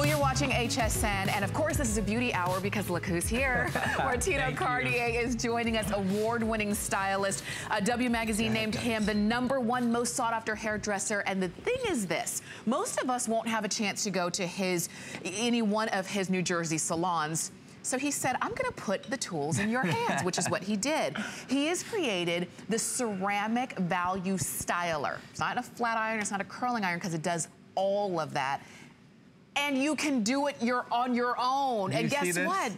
Well, you're watching HSN, and of course, this is a beauty hour because look who's here. Martino Cartier you. is joining us, award-winning stylist. Uh, w Magazine named him the number one most sought-after hairdresser, and the thing is this, most of us won't have a chance to go to his, any one of his New Jersey salons. So he said, I'm gonna put the tools in your hands, which is what he did. He has created the ceramic value styler. It's not a flat iron, it's not a curling iron, because it does all of that and you can do it you're on your own. and guess what?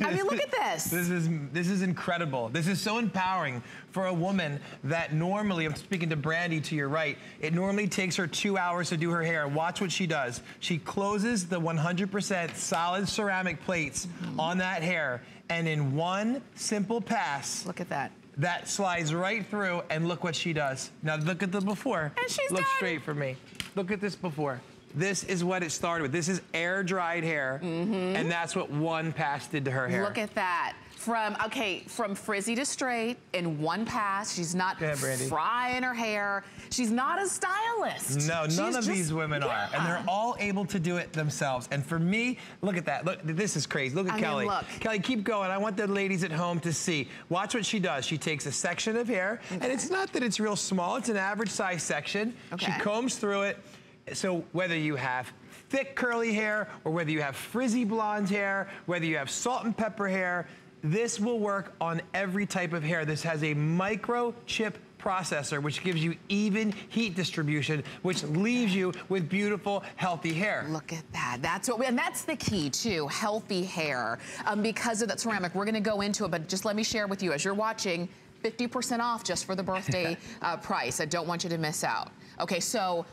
I mean, look at this. this is this is incredible. This is so empowering for a woman that normally, I'm speaking to Brandy to your right, it normally takes her two hours to do her hair. Watch what she does. She closes the 100% solid ceramic plates mm -hmm. on that hair, and in one simple pass, look at that. That slides right through, and look what she does. Now look at the before. And she's Look done. straight for me. Look at this before. This is what it started with. This is air dried hair. Mm -hmm. And that's what one pass did to her hair. Look at that. From, okay, from frizzy to straight in one pass. She's not ahead, frying her hair. She's not a stylist. No, She's none of just, these women yeah. are. And they're all able to do it themselves. And for me, look at that. Look, this is crazy. Look at I Kelly. Mean, look. Kelly, keep going. I want the ladies at home to see. Watch what she does. She takes a section of hair, okay. and it's not that it's real small. It's an average size section. Okay. She combs through it. So whether you have thick curly hair or whether you have frizzy blonde hair, whether you have salt and pepper hair, this will work on every type of hair. This has a microchip processor, which gives you even heat distribution, which leaves you with beautiful, healthy hair. Look at that. That's what we, and that's the key too, healthy hair. Um, because of that ceramic, we're gonna go into it, but just let me share with you, as you're watching, 50% off just for the birthday uh, price. I don't want you to miss out. Okay, so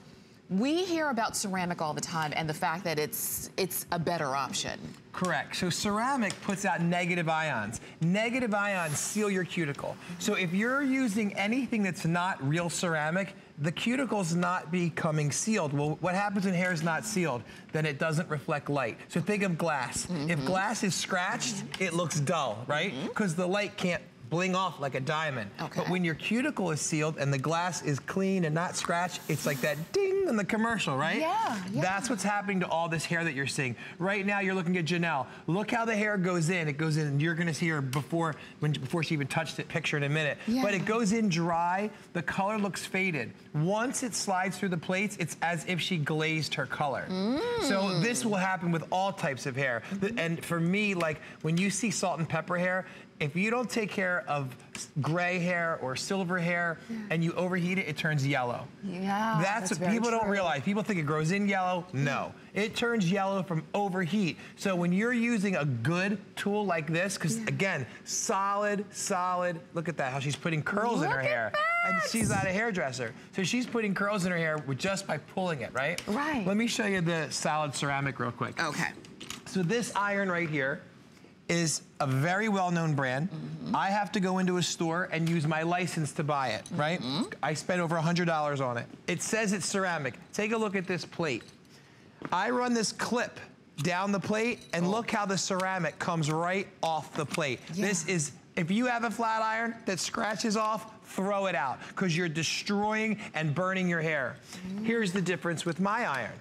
we hear about ceramic all the time and the fact that it's it's a better option. Correct. So ceramic puts out negative ions. Negative ions seal your cuticle. So if you're using anything that's not real ceramic, the cuticle's not becoming sealed. Well, what happens when hair is not sealed? Then it doesn't reflect light. So think of glass. Mm -hmm. If glass is scratched, it looks dull, right? Because mm -hmm. the light can't bling off like a diamond. Okay. But when your cuticle is sealed and the glass is clean and not scratched, it's like that ding in the commercial, right? Yeah, yeah. That's what's happening to all this hair that you're seeing. Right now, you're looking at Janelle. Look how the hair goes in. It goes in, and you're gonna see her before when before she even touched it, picture in a minute. Yeah. But it goes in dry, the color looks faded. Once it slides through the plates, it's as if she glazed her color. Mm. So this will happen with all types of hair. And for me, like when you see salt and pepper hair, if you don't take care of gray hair or silver hair yeah. and you overheat it, it turns yellow. Yeah, that's, that's what people true. don't realize. People think it grows in yellow. No, it turns yellow from overheat. So when you're using a good tool like this, because yeah. again, solid, solid, look at that, how she's putting curls look in her hair. That. And she's not a hairdresser. So she's putting curls in her hair with just by pulling it, right? Right. Let me show you the solid ceramic real quick. Okay. So this iron right here, is a very well-known brand. Mm -hmm. I have to go into a store and use my license to buy it, right? Mm -hmm. I spent over $100 on it. It says it's ceramic. Take a look at this plate. I run this clip down the plate and oh. look how the ceramic comes right off the plate. Yeah. This is, if you have a flat iron that scratches off, throw it out because you're destroying and burning your hair. Mm. Here's the difference with my iron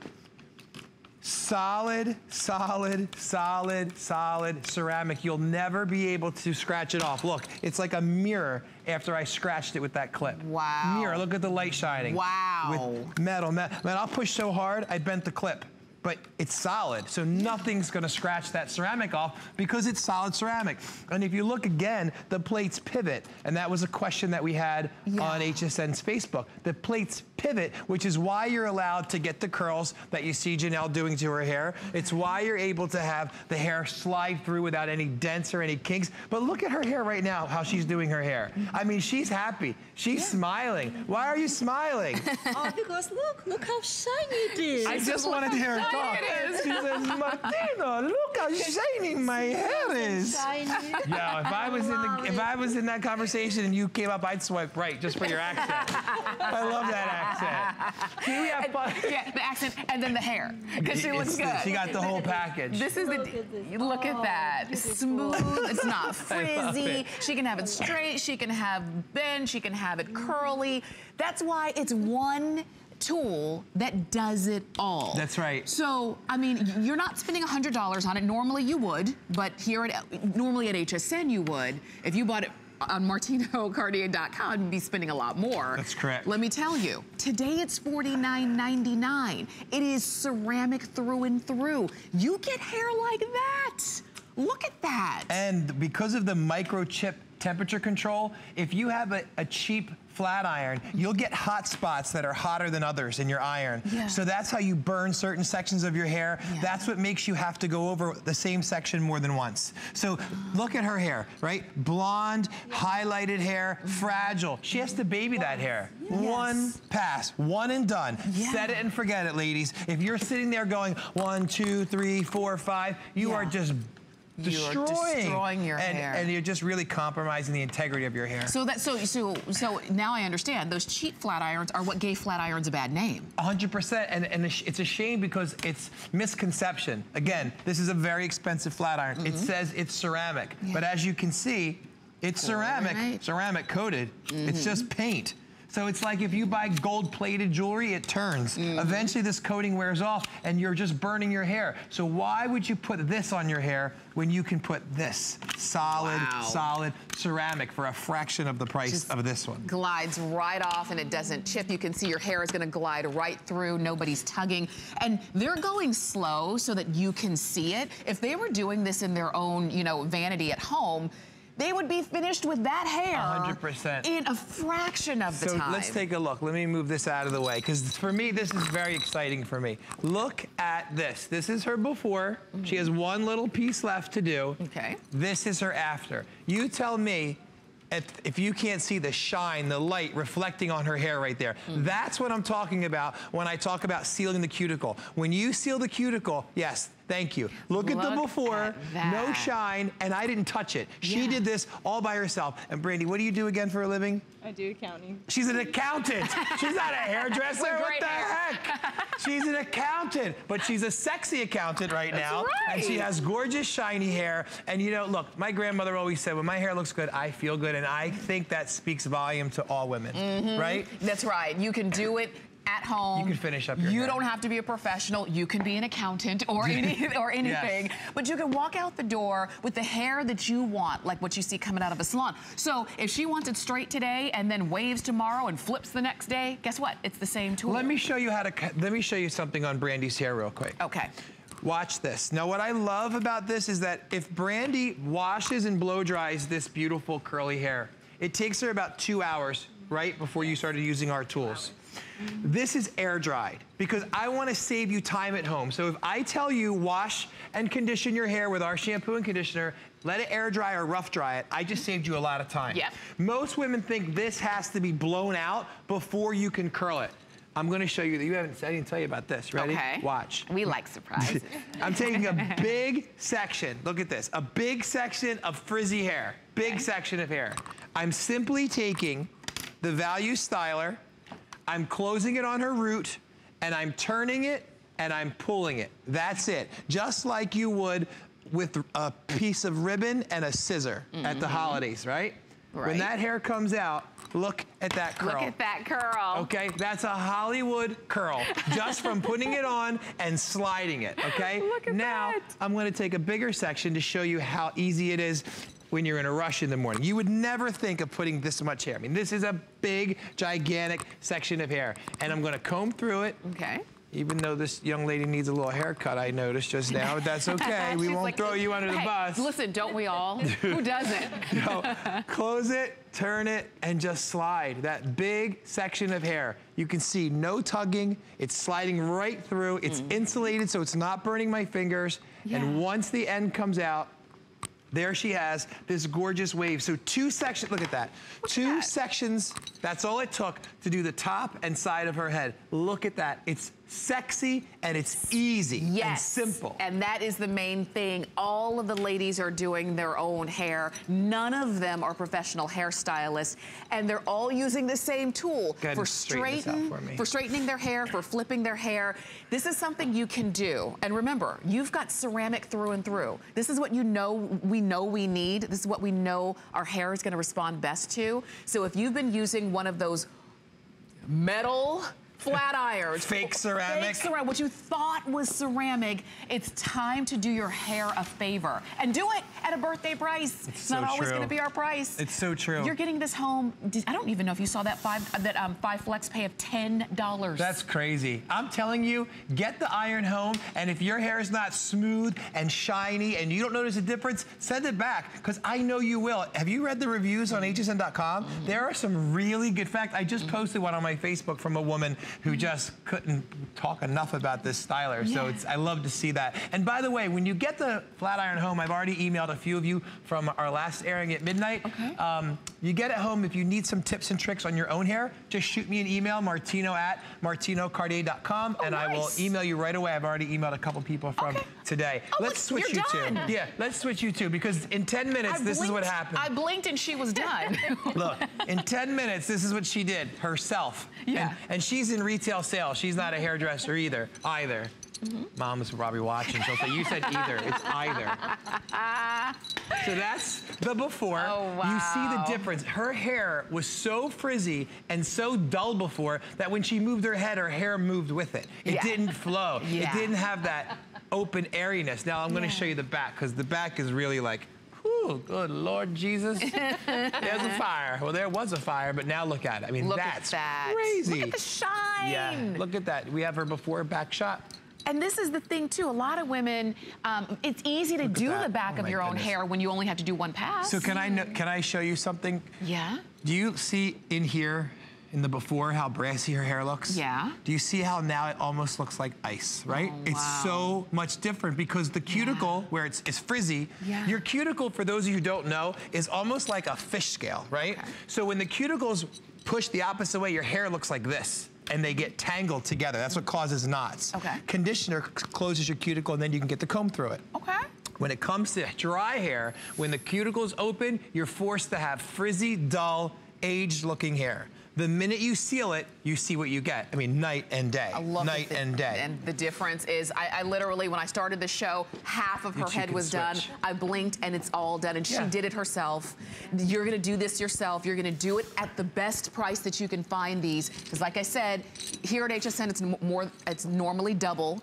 solid, solid, solid, solid ceramic. You'll never be able to scratch it off. Look, it's like a mirror after I scratched it with that clip. Wow. Mirror, look at the light shining. Wow. With metal, metal. Man, I'll push so hard, I bent the clip but it's solid. So nothing's gonna scratch that ceramic off because it's solid ceramic. And if you look again, the plates pivot. And that was a question that we had yeah. on HSN's Facebook. The plates pivot, which is why you're allowed to get the curls that you see Janelle doing to her hair. It's why you're able to have the hair slide through without any dents or any kinks. But look at her hair right now, how she's doing her hair. I mean, she's happy. She's yeah. smiling. Why are you smiling? oh, because look, look how shiny it is. I just wanted to hear her talk. It is. She says, Martino, look how shiny my hair is. Shiny. Yeah, if I was in the, if I was in that conversation and you came up, I'd swipe right just for your accent. I love that accent. See, we have fun. Yeah, the accent and then the hair because she looks good. She got the whole package. This is look the. At look at that. Oh, Smooth. It's not frizzy. She can have it straight. She can have bend. She can have it curly. That's why it's one tool that does it all. That's right. So, I mean, you're not spending $100 on it. Normally you would, but here at, normally at HSN you would. If you bought it on martinocartier.com, you'd be spending a lot more. That's correct. Let me tell you, today it's $49.99. It is ceramic through and through. You get hair like that. Look at that. And because of the microchip temperature control, if you have a, a cheap flat iron, you'll get hot spots that are hotter than others in your iron. Yeah. So that's how you burn certain sections of your hair. Yeah. That's what makes you have to go over the same section more than once. So look at her hair, right? Blonde, highlighted hair, fragile. She has to baby that hair. One pass, one and done. Yeah. Set it and forget it, ladies. If you're sitting there going one, two, three, four, five, you are just destroying, destroying your and, hair. and you're just really compromising the integrity of your hair. So that so so so now I understand those cheap flat irons are what gave flat irons a bad name. 100%, and, and it's a shame because it's misconception. Again, this is a very expensive flat iron. It says it's ceramic, Mm-hmm. Yeah. but as you can see, it's ceramic, Right. ceramic coated. Mm-hmm. It's just paint. So it's like if you buy gold plated jewelry, it turns. Mm-hmm. Eventually this coating wears off and you're just burning your hair. So why would you put this on your hair when you can put this solid, Wow. solid ceramic for a fraction of the price Just of this one? glides right off and it doesn't chip. You can see your hair is gonna glide right through. Nobody's tugging. And they're going slow so that you can see it. If they were doing this in their own, you know, vanity at home, they would be finished with that hair 100%. in a fraction of the So time. let's take a look. Let me move this out of the way because for me, this is very exciting for me. Look at this. This is her before. She has one little piece left to do. Okay. This is her after. You tell me if, if you can't see the shine, the light reflecting on her hair right there. Mm. That's what I'm talking about when I talk about sealing the cuticle. When you seal the cuticle, yes, thank you. Look, at the before, at no shine, and I didn't touch it. She Yeah. did this all by herself. And Brandy, what do you do again for a living? I do accounting. She's an accountant. She's not a hairdresser. What the hair. heck? She's an accountant, but she's a sexy accountant right now. And she has gorgeous, shiny hair. And you know, look, my grandmother always said, when my hair looks good, I feel good. And I think that speaks volume to all women, Mm-hmm. right? That's right. You can do it at home. You can finish up your You hair. don't have to be a professional. You can be an accountant or any, or anything. But you can walk out the door with the hair that you want, like what you see coming out of a salon. So if she wants it straight today and then waves tomorrow and flips the next day, guess what? It's the same tool. Let me show you how to, cut- let me show you something on Brandy's hair real quick. Okay. Watch this. Now, what I love about this is that if Brandy washes and blow dries this beautiful curly hair, it takes her about two hours, right, before you started using our tools. This is air dried because I want to save you time at home. So if I tell you wash and condition your hair with our shampoo and conditioner, let it air dry or rough dry it, I just saved you a lot of time. Yep. Most women think this has to be blown out before you can curl it. I'm going to show you that you haven't, I didn't tell you about this. Ready? Okay. Watch. We like surprises. I'm taking a big section, look at this, a big section of frizzy hair, big section of hair. I'm simply taking the Value Styler, I'm closing it on her root, and I'm turning it and I'm pulling it. That's it. Just like you would with a piece of ribbon and a scissor at the mm-hmm. holidays, right? Right. When that hair comes out, look at that curl. Look at that curl. Okay, that's a Hollywood curl, just from putting it on and sliding it, okay? Look at now, that. I'm gonna take a bigger section to show you how easy it is when you're in a rush in the morning. You would never think of putting this much hair. I mean, this is a big, gigantic section of hair. And I'm gonna comb through it, Okay. even though this young lady needs a little haircut, I noticed just now. but That's okay, we won't like, throw you under the "Hey, bus. Listen, don't we all? Who doesn't? No, close it, turn it, and just slide. That big section of hair. You can see no tugging. It's sliding right through. It's mm. insulated, so it's not burning my fingers. Yeah. And once the end comes out, there she has this gorgeous wave. So two sections, look at that. two that. sections, that's all it took to do the top and side of her head. Look at that. It's sexy and it's easy Yes. and simple. And that is the main thing. All of the ladies are doing their own hair. None of them are professional hairstylists. And they're all using the same tool for straighten for me. for straightening their hair, for flipping their hair. This is something you can do. And remember, you've got ceramic through and through. This is what you know we know we need. This is what we know our hair is gonna respond best to. So if you've been using one of those metal flat irons. Fake ceramic. Fake ceramic. What you thought was ceramic, it's time to do your hair a favor. And do it at a birthday price. It's, so not always true. going to be our price. It's so true. You're getting this home. I don't even know if you saw that five that um, five flex pay of ten dollars. That's crazy. I'm telling you, get the iron home, and if your hair is not smooth and shiny and you don't notice a difference, send it back, because I know you will. Have you read the reviews on hsn.com? Mm-hmm. There are some really good facts. I just posted one on my Facebook from a woman who just couldn't talk enough about this styler, so it's I love to see that. And by the way, when you get the flat iron home, I've already emailed a few of you from our last airing at midnight. Okay. Um, you get it home, if you need some tips and tricks on your own hair, just shoot me an email, martino at martinocartier.com, Oh, and I will email you right away. I've already emailed a couple people from Okay. today. Oh, let's switch you're you done. two. Yeah, let's switch you two, because in 10 minutes, I this is what happened. I blinked and she was done. Look, in 10 minutes, this is what she did herself. Yeah. And, and she's in retail sales. She's not a hairdresser either. Either. Mm-hmm. Mom's probably watching. She'll say, You said either. It's either. so that's the before. Oh, You see the difference. Her hair was so frizzy and so dull before that when she moved her head, her hair moved with it. It Yeah. didn't flow. Yeah. It didn't have that open airiness. Now I'm going to Yeah. show you the back because the back is really like, whew, good Lord Jesus. There's a fire. Well, there was a fire, but now look at it. I mean, Look that's at that. crazy. Look at the shine. Yeah, look at that. We have her before back shot. And this is the thing too. A lot of women, um, it's easy to do that. the back Oh, of your own goodness. hair when you only have to do one pass. So can I know, can I show you something? Yeah. Do you see in here in the before how brassy her hair looks? Yeah. Do you see how now it almost looks like ice, right? Oh, It's wow. so much different because the cuticle where it's, it's frizzy, Yeah. your cuticle, for those of you who don't know, is almost like a fish scale, right? Okay. So when the cuticles push the opposite way, your hair looks like this. And they get tangled together. That's what causes knots. Okay. Conditioner closes your cuticle, and then you can get the comb through it. Okay. When it comes to dry hair, when the cuticle's open, you're forced to have frizzy, dull, aged looking hair. The minute you seal it, you see what you get. I mean, night and day. I love night and day. And the difference is, I, I literally, when I started the show, half of her head was done. I blinked and it's all done. And she did it herself. You're gonna do this yourself. You're gonna do it at the best price that you can find these. Because like I said, here at HSN, it's more, it's normally double.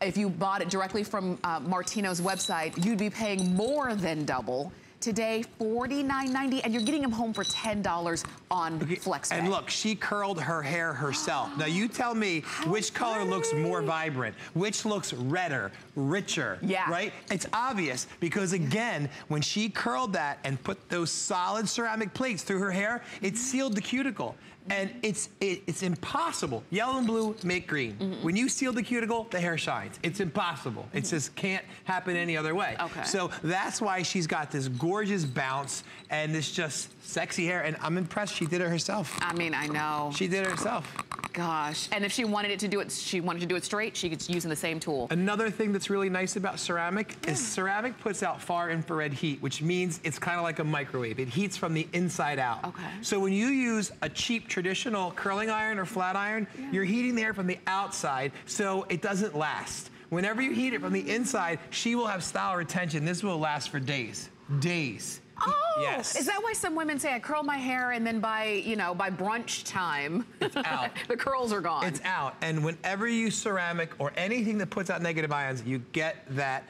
If you bought it directly from uh, Martino's website, you'd be paying more than double. Today, $49.90, and you're getting them home for $10 on FlexPay. And look, she curled her hair herself. Now you tell me which color looks more vibrant, which looks redder, richer, Yeah. right? It's obvious because again, when she curled that and put those solid ceramic plates through her hair, it mm-hmm. sealed the cuticle. And it's it, it's impossible. Yellow and blue make green. Mm-hmm. When you seal the cuticle, the hair shines. It's impossible. It mm-hmm. just can't happen any other way. Okay. So that's why she's got this gorgeous bounce and this just sexy hair. And I'm impressed she did it herself. I mean, I know. She did it herself. Gosh. And if she wanted it to do it, she wanted to do it straight, she could using the same tool. Another thing that's really nice about ceramic is ceramic puts out far infrared heat, which means it's kind of like a microwave. It heats from the inside out. Okay. So when you use a cheap traditional curling iron or flat iron, you're heating the air from the outside, so it doesn't last. Whenever you heat it from the inside, she will have style retention. This will last for days. Days. Oh, Yes. is that why some women say I curl my hair and then by, you know, by brunch time, It's out. the curls are gone? It's out. And whenever you use ceramic or anything that puts out negative ions, you get that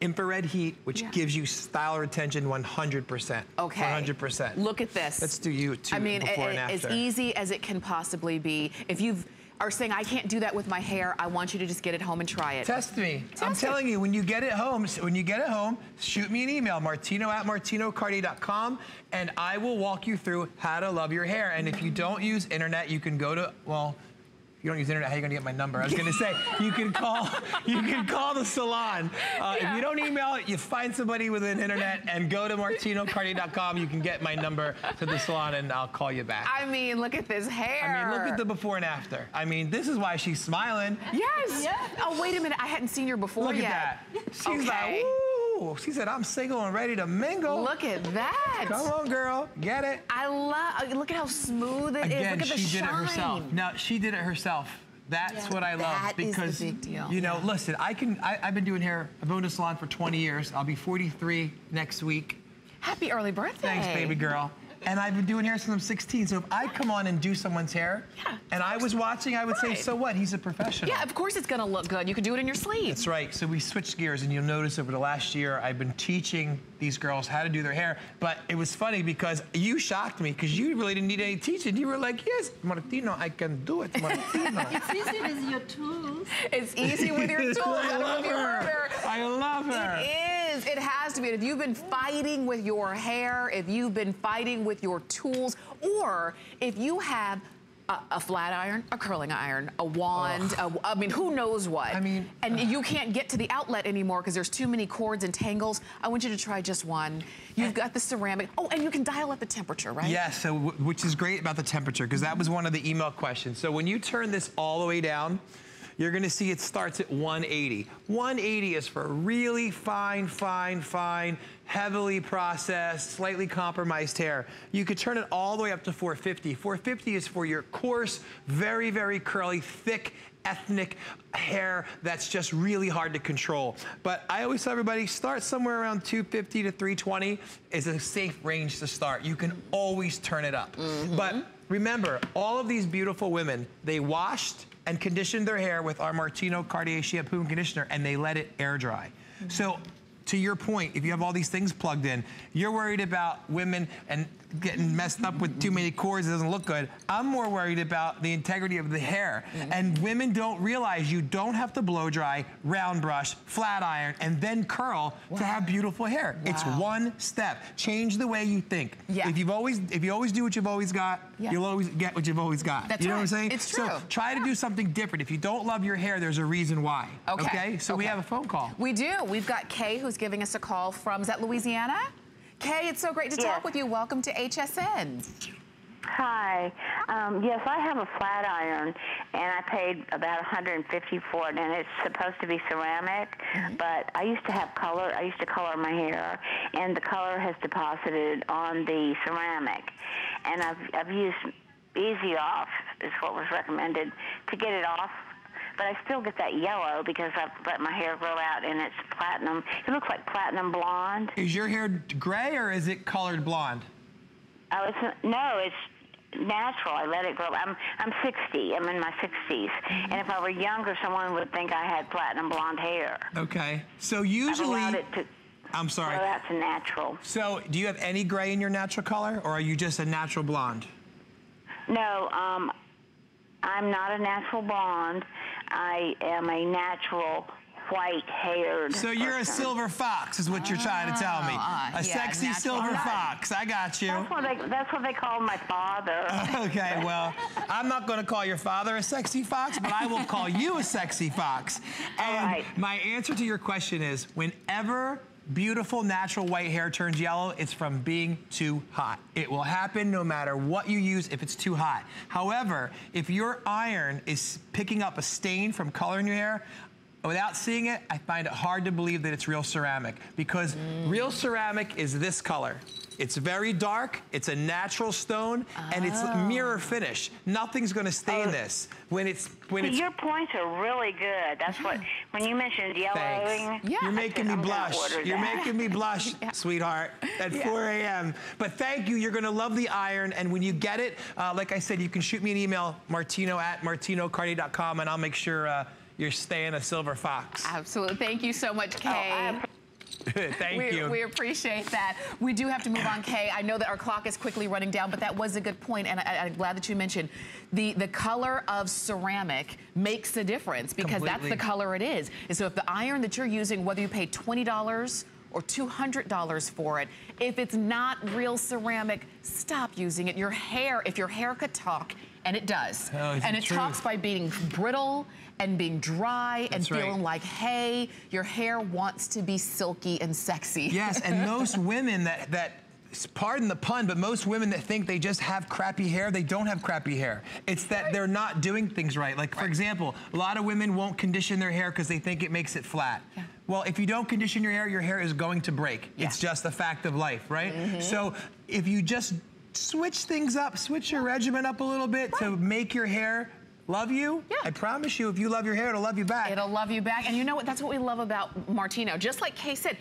infrared heat, which Yeah. gives you style retention 100%. Okay. 100%. Look at this. Let's do you two I mean, before a- and as after. easy as it can possibly be. If you are saying I can't do that with my hair, I want you to just get it home and try it. Test me. I'm it. telling you, when you get it home, when you get it home, shoot me an email, martino at martinocartier.com, and I will walk you through how to love your hair. And if you don't use internet, you can go to, well, you don't use internet, how are you gonna get my number? I was gonna say, you can call, you can call the salon. Uh, If you don't email, you find somebody with an internet and go to martinocartier.com. You can get my number to the salon and I'll call you back. I mean, look at this hair. I mean, look at the before and after. I mean, this is why she's smiling. Yes. Oh, wait a minute. I hadn't seen her before Look yet. at that. She's Okay. like, woo. She said, I'm single and ready to mingle. Look at that. Come on, girl. Get it. I love. Look at how smooth it is. Again, Look at the she shine. did it herself. Now, she did it herself. That's Yeah, what I love is because big deal. you know, Yeah. listen, I can I, I've been doing hair, I've owned a salon for 20 years. I'll be 43 next week. Happy early birthday. Thanks, baby girl. And I've been doing hair since I'm 16. So if I come on and do someone's hair, Yeah, and I was watching, I would say, so what? He's a professional. Yeah, of course it's gonna look good. You can do it in your sleeve. That's right. So we switched gears, and you'll notice over the last year, I've been teaching these girls how to do their hair. But it was funny because you shocked me because you really didn't need any teaching. You were like, yes, Martino, I can do it, Martino. It's easy with your tools. It's easy with your tools. I I love if her. her. I love her. It is. It has to be. If you've been fighting with your hair, if you've been fighting with your tools, or if you have a, a flat iron, a curling iron, a wand, a, I mean, who knows what? I mean, and you can't get to the outlet anymore because there's too many cords and tangles. I want you to try just one. You've got the ceramic. Oh, and you can dial up the temperature, right? Yes, so which is great about the temperature because that was one of the email questions. So when you turn this all the way down, you're gonna see it starts at 180. 180 is for really fine, fine, fine, heavily processed, slightly compromised hair. You could turn it all the way up to 450. 450 is for your coarse, very, very curly, thick, ethnic hair that's just really hard to control. But I always tell everybody, start somewhere around 250 to 320 is a safe range to start. You can always turn it up. Mm-hmm. But remember, all of these beautiful women, they washed and conditioned their hair with our Martino Cartier shampoo and conditioner and they let it air dry. Mm-hmm. So to your point, if you have all these things plugged in, you're worried about women and getting messed up with too many cords, it doesn't look good. I'm more worried about the integrity of the hair. Mm-hmm. And women don't realize you don't have to blow dry, round brush, flat iron, and then curl to have beautiful hair. It's one step. Change the way you think. Yeah. If you've always if you always do what you've always got, Yeah. you'll always get what you've always got. That's you know what I'm saying? It's true. So try to do something different. If you don't love your hair, there's a reason why. Okay. So we have a phone call. We do. We've got Kay who's giving us a call from, is that Louisiana? Kay, it's so great to talk with you. Welcome to HSN. Hi. Um, yes, I have a flat iron, and I paid about 150 for it, and it's supposed to be ceramic. But I used to have color. I used to color my hair, and the color has deposited on the ceramic. And I've I've used Easy Off is what was recommended to get it off. But I still get that yellow because I've let my hair grow out, and it's platinum. It looks like platinum blonde. Is your hair gray or is it colored blonde? Oh, it's no, it's natural. I let it grow. I'm I'm 60. I'm in my 60s, and if I were younger, someone would think I had platinum blonde hair. Okay. So usually. I've it to I'm sorry. out to natural. So do you have any gray in your natural color or are you just a natural blonde? No, um, I'm not a natural blonde. I am a natural white-haired. So you're a silver fox is what you're trying to tell me. Ah, a yeah, sexy silver Right. fox. I got you. That's what they. That's what they called my father. Okay, well, I'm not going to call your father a sexy fox, but I will call you a sexy fox. And right. my answer to your question is whenever beautiful natural white hair turns yellow, it's from being too hot. It will happen no matter what you use if it's too hot. However, if your iron is picking up a stain from coloring your hair, Without seeing it, I find it hard to believe that it's real ceramic because real ceramic is this color. It's very dark, it's a natural stone, and it's mirror finish. Nothing's gonna stain Oh. this. When it's when See, it's your points are really good. That's what when you mentioned yellowing. Yeah. You're making said, me blush. You're that. making me blush, sweetheart, at 4 a.m. But thank you. You're going to love the iron. And when you get it, uh, like I said, you can shoot me an email, martino at martinocartier.com, and I'll make sure uh, you're staying a silver fox. Absolutely. Thank you so much, Kay. I thank we, you. we appreciate that. We do have to move on, Kay. I know that our clock is quickly running down, but that was a good point, and I, I'm glad that you mentioned the the color of ceramic makes a difference because that's the color it is. And so if the iron that you're using, whether you pay twenty dollars or $200 for it. If it's not real ceramic, stop using it. Your hair, if your hair could talk, and it does, Oh, and it true? talks by being brittle and being dry That's and right. feeling like hay, your hair wants to be silky and sexy. Yes, and most women that that pardon the pun, but most women that think they just have crappy hair, they don't have crappy hair. It's that they're not doing things right. Like for example, a lot of women won't condition their hair because they think it makes it flat. Yeah. Well, if you don't condition your hair, your hair is going to break. Yeah. It's just a fact of life, right? Mm-hmm. So if you just switch things up, switch your regimen up a little bit to make your hair love you, Yeah. I promise you, if you love your hair, it'll love you back. It'll love you back. And you know what? That's what we love about Martino. Just like Kay said,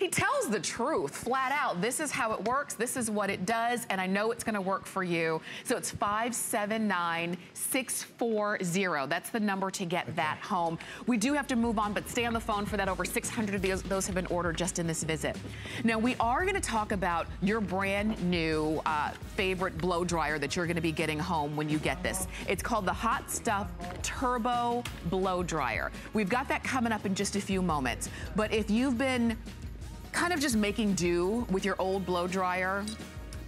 He tells the truth, flat out. This is how it works. This is what it does. And I know it's going to work for you. So it's 579640. That's the number to get okay. that home. We do have to move on, but stay on the phone for that. Over 600 of those, those have been ordered just in this visit. Now, we are going to talk about your brand new uh, favorite blow dryer that you're going to be getting home when you get this. It's called the Hot Stuff Turbo Blow Dryer. We've got that coming up in just a few moments. But if you've been kind of just making do with your old blow dryer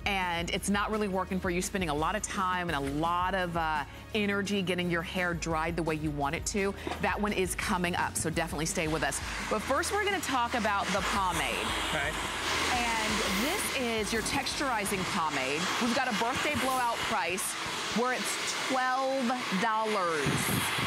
and it's not really working for you, spending a lot of time and a lot of uh, energy getting your hair dried the way you want it to, that one is coming up, so definitely stay with us. But first we're gonna talk about the pomade. Okay. And this is your texturizing pomade. We've got a birthday blowout price where it's $12.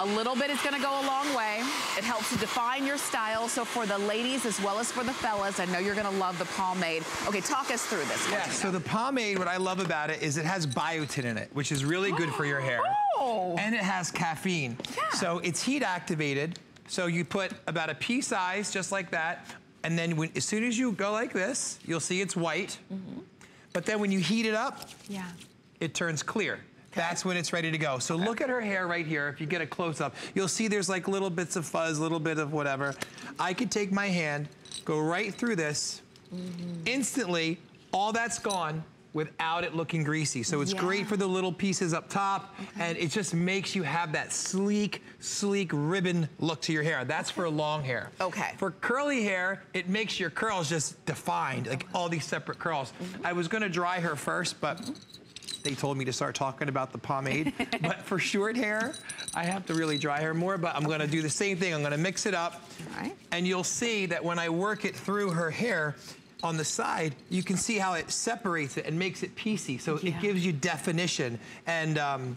A little bit is gonna go a long way. It helps to define your style. So for the ladies as well as for the fellas, I know you're gonna love the pomade. Okay, talk us through this. Yeah, so the pomade, what I love about it is it has biotin in it, which is really good for your hair. Oh. And it has caffeine. Yeah. So it's heat activated. So you put about a pea size, just like that. And then when, as soon as you go like this, you'll see it's white. Mm -hmm. But then when you heat it up, yeah. it turns clear. That's when it's ready to go. So okay. look at her hair right here. If you get a close up, you'll see there's like little bits of fuzz, little bit of whatever. I could take my hand, go right through this. Mm -hmm. Instantly, all that's gone without it looking greasy. So it's yeah. great for the little pieces up top okay. and it just makes you have that sleek, sleek ribbon look to your hair. That's for long hair. Okay. For curly hair, it makes your curls just defined, like all these separate curls. Mm -hmm. I was gonna dry her first, but they told me to start talking about the pomade. but for short hair, I have to really dry hair more, but I'm gonna do the same thing. I'm gonna mix it up. And you'll see that when I work it through her hair, on the side, you can see how it separates it and makes it piecey. So yeah. it gives you definition. And um,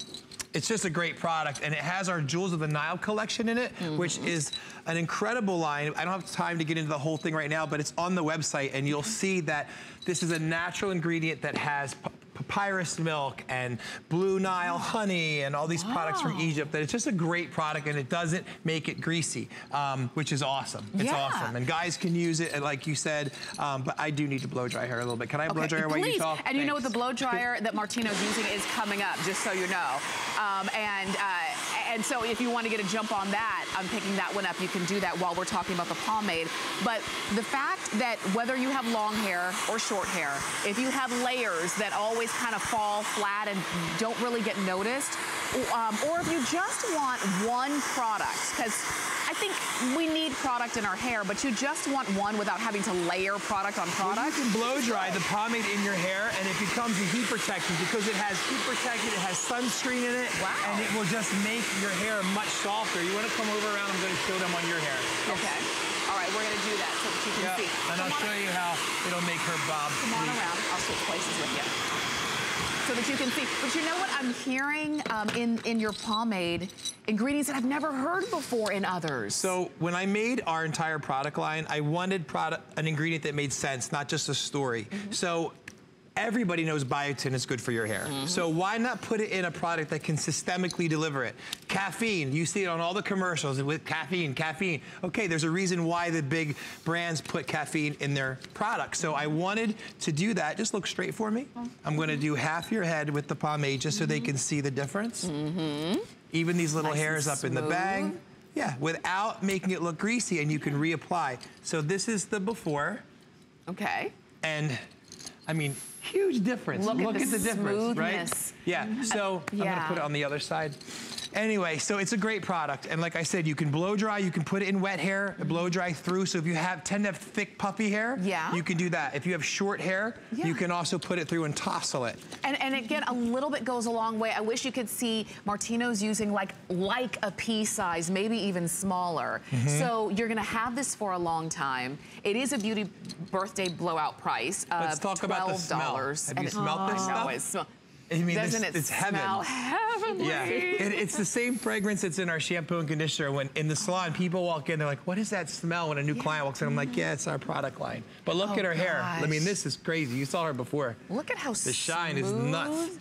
it's just a great product. And it has our Jewels of the Nile collection in it, mm -hmm. which is an incredible line. I don't have time to get into the whole thing right now, but it's on the website and you'll see that this is a natural ingredient that has papyrus milk and blue Nile honey and all these wow. products from Egypt that it's just a great product and it doesn't make it greasy, um, which is awesome. It's yeah. awesome. And guys can use it, like you said, um, but I do need to blow dry hair a little bit. Can I okay, blow dry her while you talk? And Thanks. you know what the blow dryer that Martino's using is coming up, just so you know. Um, and uh, and so if you want to get a jump on that, I'm picking that one up. You can do that while we're talking about the pomade. But the fact that whether you have long hair or short hair, if you have layers that always kind of fall flat and don't really get noticed, um, or if you just want one product, because I think we need product in our hair, but you just want one without having to layer product on product. Well, you can blow dry the pomade in your hair and it becomes a heat protection because it has heat protection, it has sunscreen in it, wow. and it will just make your hair much softer. You want to come over around, I'm going to show them on your hair. Okay. All right, we're going to do that so that you can see. And I'll show you how it'll make her bob. Come on around. I'll switch places with you so that you can see. But you know what I'm hearing um, in, in your pomade? Ingredients that I've never heard before in others. So when I made our entire product line, I wanted product, an ingredient that made sense, not just a story. Mm -hmm. So everybody knows biotin is good for your hair. Mm -hmm. So why not put it in a product that can systemically deliver it? Caffeine, you see it on all the commercials with caffeine, caffeine. Okay, there's a reason why the big brands put caffeine in their products. So I wanted to do that. Just look straight for me. I'm gonna do half your head with the pomade just so mm -hmm. they can see the difference. Mm -hmm. Even these little nice hairs up in the bang. Yeah, without making it look greasy and you can reapply. So this is the before. Okay. And I mean, huge difference. Look, Look at, at, the, the difference, right? Yeah, so yeah. I'm gonna put it on the other side. Anyway, so it's a great product. And like I said, you can blow dry, you can put it in wet hair, blow dry through. So if you have tend to have thick, puffy hair, yeah. you can do that. If you have short hair, yeah. you can also put it through and tousle it. And, and again, a little bit goes a long way. I wish you could see Martino's using like, like a pea size, maybe even smaller. Mm -hmm. So you're gonna have this for a long time. It is a beauty birthday blowout price Let's talk $12. about the smell. Have you smelled this stuff? I mean, Doesn't this, it it's heaven. smell heavenly? Yeah, it, it's the same fragrance that's in our shampoo and conditioner. When in the salon, people walk in, they're like, "What is that smell?" When a new yeah. client walks in, I'm like, "Yeah, it's our product line." But look oh, at her gosh. hair. I mean, this is crazy. You saw her before. Look at how the shine is nuts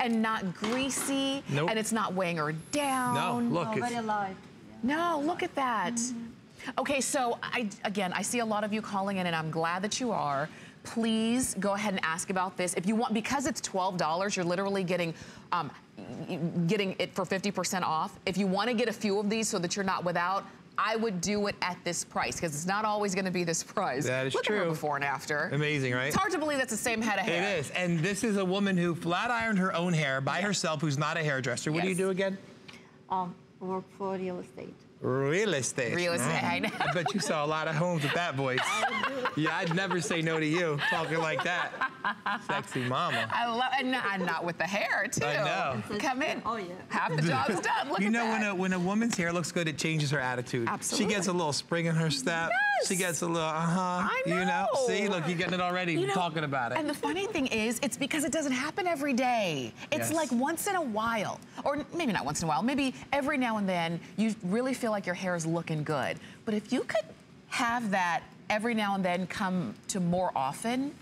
and not greasy. Nope. And it's not weighing her down. No, look, it's very light. No, look at that. Mm -hmm. Okay, so I, again, I see a lot of you calling in and I'm glad that you are. Please go ahead and ask about this. If you want, because it's $12, you're literally getting um, getting it for 50% off. If you want to get a few of these so that you're not without, I would do it at this price because it's not always going to be this price. That is Look true. At her before and after. Amazing, right? It's hard to believe that's the same head of hair. It is. And this is a woman who flat ironed her own hair by herself who's not a hairdresser. What do you do again? Um, work for real estate. Real estate. Real estate, I know. I bet you saw a lot of homes with that voice. yeah, I'd never say no to you talking like that. Sexy mama. I love, and not, and not with the hair too. I know. Come in. Oh, yeah. Half the job's done. Look you at know that. when a when a woman's hair looks good, it changes her attitude. Absolutely. She gets a little spring in her step. Yes. She gets a little uh huh. I You know. know. See, look, you're getting it already. You know, talking about it. And the funny thing is, it's because it doesn't happen every day. It's Yes. like once in a while, or maybe not once in a while, maybe every now and then, you really feel like your hair is looking good. But if you could have that every now and then come to more often,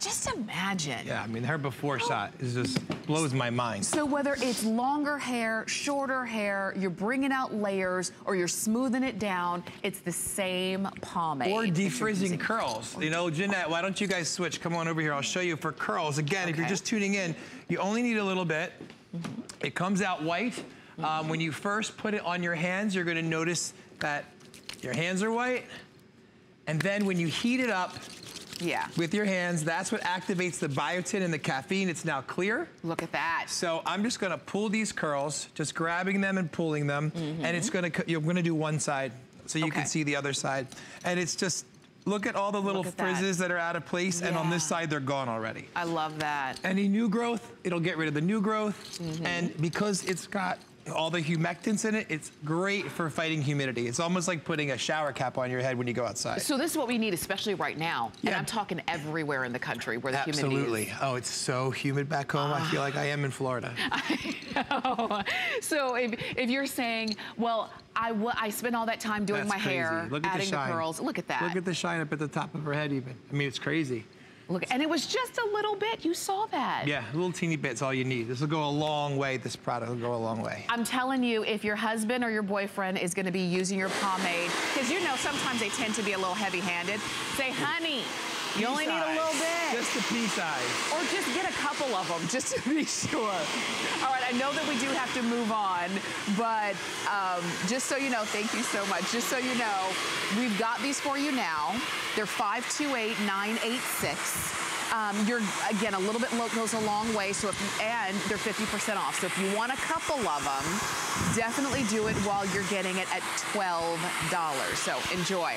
just imagine. yeah, I mean, her before shot is just blows my mind. So whether it's longer hair, shorter hair, you're bringing out layers, or you're smoothing it down, it's the same pomade. Or defrizzing curls. You know, Jeanette, why don't you guys switch? Come on over here. I'll show you for curls. Again, if you're just tuning in, you only need a little bit. Mm-hmm. It comes out white. Um, when you first put it on your hands, you're gonna notice that your hands are white. And then when you heat it up Yeah. with your hands, that's what activates the biotin and the caffeine. It's now clear. Look at that. So I'm just gonna pull these curls, just grabbing them and pulling them, and it's gonna, you're gonna do one side, so you Okay. can see the other side. And it's just, look at all the little at that. frizzes that. are out of place, and on this side, they're gone already. I love that. Any new growth, it'll get rid of the new growth, Mm-hmm. and because it's got all the humectants in it, it's great for fighting humidity. It's almost like putting a shower cap on your head when you go outside. So this is what we need, especially right now. Yeah. And I'm talking everywhere in the country where the humidity Absolutely. Oh, it's so humid back home. I feel like I am in Florida. I know. So if, if you're saying, well, I spend all that time doing That's my crazy. hair, adding the, shine. curls. Look at that. Look at the shine up at the top of her head even. I mean, it's crazy. Look, and it was just a little bit. You saw that. Yeah, a little teeny bit's all you need. This will go a long way. This product will go a long way. I'm telling you, if your husband or your boyfriend is going to be using your pomade, because you know sometimes they tend to be a little heavy-handed, say, honey, you only need a little bit. Just the pea size. Or just get a couple of them, just to be sure. All right, I know that we do have to move on, but um, just so you know, thank you so much. Just so you know, we've got these for you now. They're 528986. Um, you're again a little bit low goes a long way. So if you, and they're 50% off. So if you want a couple of them, definitely do it while you're getting it at $12. So enjoy.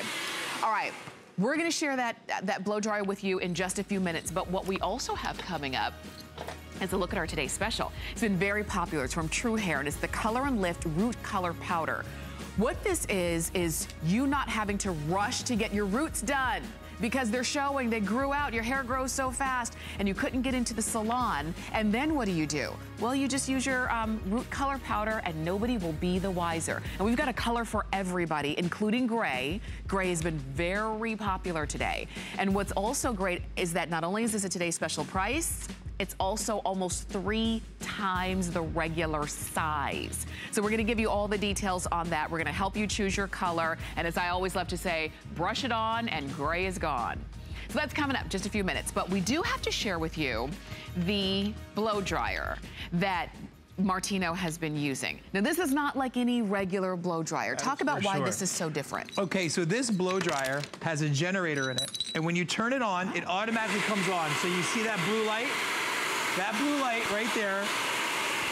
All right. We're going to share that that blow dryer with you in just a few minutes. But what we also have coming up is a look at our today's special. It's been very popular. It's from True Hair, and it's the Color and Lift Root Color Powder. What this is, is you not having to rush to get your roots done because they're showing they grew out, your hair grows so fast, and you couldn't get into the salon. And then what do you do? Well, you just use your um, root color powder and nobody will be the wiser. And we've got a color for everybody, including gray. Gray has been very popular today. And what's also great is that not only is this a today's special price, it's also almost three times the regular size. So we're gonna give you all the details on that. We're gonna help you choose your color. And as I always love to say, brush it on and gray is gone. So that's coming up just a few minutes. But we do have to share with you the blow dryer that Martino has been using. Now this is not like any regular blow dryer. Talk about why sure. this is so different. Okay, so this blow dryer has a generator in it. And when you turn it on, it automatically comes on. So you see that blue light? That blue light right there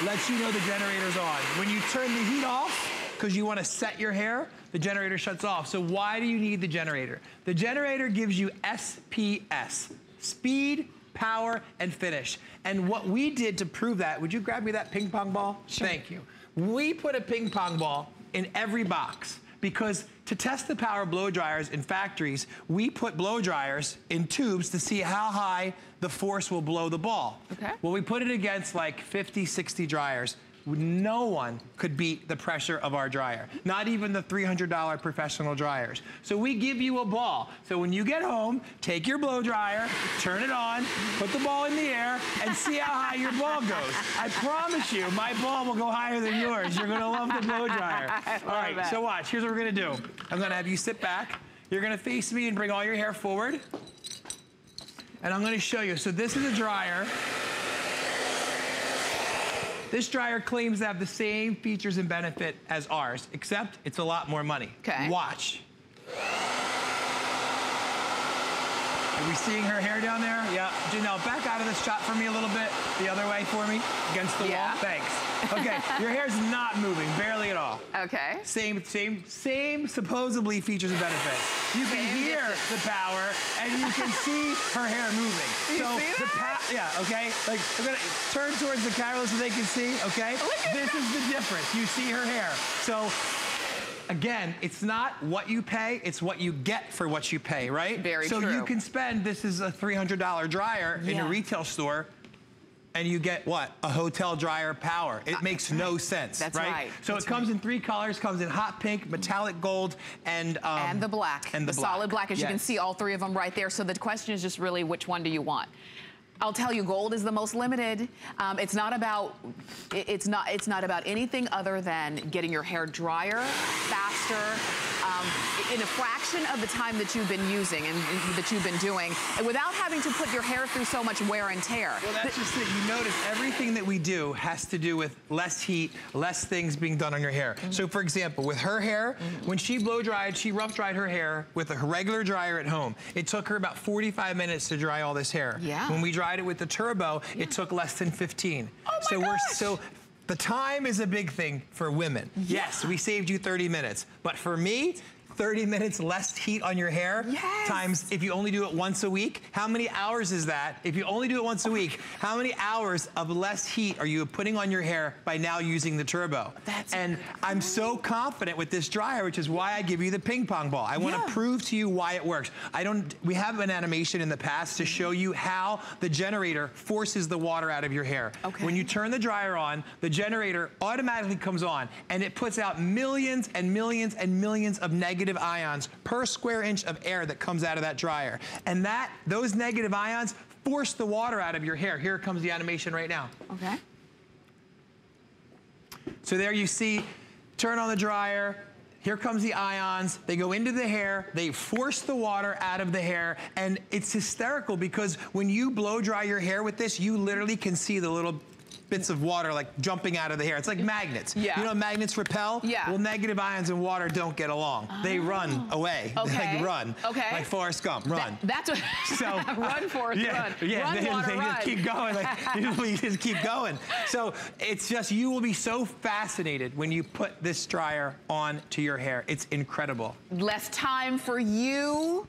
lets you know the generator's on. When you turn the heat off, because you want to set your hair, the generator shuts off. So why do you need the generator? The generator gives you SPS, speed, power, and finish. And what we did to prove that, would you grab me that ping pong ball? Thank you. We put a ping pong ball in every box because to test the power of blow dryers in factories, we put blow dryers in tubes to see how high the force will blow the ball. Okay. Well, we put it against like 50, 60 dryers. No one could beat the pressure of our dryer. Not even the $300 professional dryers. So we give you a ball. So when you get home, take your blow dryer, turn it on, put the ball in the air, and see how high your ball goes. I promise you, my ball will go higher than yours. You're gonna love the blow dryer. All right, that. so watch, here's what we're gonna do. I'm gonna have you sit back. You're gonna face me and bring all your hair forward. And I'm gonna show you. So this is a dryer. This dryer claims to have the same features and benefit as ours, except it's a lot more money. Okay. Watch. Are we seeing her hair down there? Yeah. Janelle, back out of this shot for me a little bit. The other way for me, against the Yeah. wall. Thanks. Okay, your hair's not moving, barely at all. Okay. Same, same, same supposedly features and benefits. You can Same hear distance. the power and you can see her hair moving. You so see that? yeah, okay. Like we're gonna turn towards the camera so they can see. Okay. Look at this is the difference. You see her hair. So. Again, it's not what you pay, it's what you get for what you pay, right? Very so true. you can spend, this is a $300 dryer in a retail store, and you get what? A hotel dryer power. It makes no sense, That's right? right. So That's it comes in three colors, comes in hot pink, metallic gold, and um, and the black, and the, black. solid black, as you can see all three of them right there. So the question is just really which one do you want? I'll tell you, gold is the most limited. Um, it's not about it's not it's not about anything other than getting your hair drier, faster, um, in a fraction of the time that you've been using and, that you've been doing, and without having to put your hair through so much wear and tear. Well, that's just it. You notice everything that we do has to do with less heat, less things being done on your hair. Mm-hmm. So, for example, with her hair, when she blow dried, she rough dried her hair with a regular dryer at home. It took her about 45 minutes to dry all this hair. Yeah. When we dried it with the turbo, it took less than 15. Oh my so we're so. The time is a big thing for women. Yes, we saved you 30 minutes. But for me, 30 minutes less heat on your hair Yes. times if you only do it once a week, how many hours is that? If you only do it once a week, how many hours of less heat are you putting on your hair by now using the turbo? That's and I'm so confident with this dryer, which is why I give you the ping pong ball. I want to Yeah. prove to you why it works. I don't we have an animation in the past to show you how the generator forces the water out of your hair. Okay. When you turn the dryer on, the generator automatically comes on and it puts out millions and millions and millions of negative ions per square inch of air that comes out of that dryer. And that those negative ions force the water out of your hair. Here comes the animation right now. Okay. So there you see, turn on the dryer. Here comes the ions. They go into the hair. They force the water out of the hair. And it's hysterical because when you blow dry your hair with this, you literally can see the little bits of water like jumping out of the hair. It's like magnets. Yeah. You know magnets repel? Yeah. Well, negative ions and water don't get along. They oh. run away. They Okay. like run. Okay. Like Forrest Gump, run. That's what. So run for it. yeah, run. Yeah, run, they, water, they run. just keep going. Like you just keep going. So it's just you will be so fascinated when you put this dryer on to your hair. It's incredible. less time for you,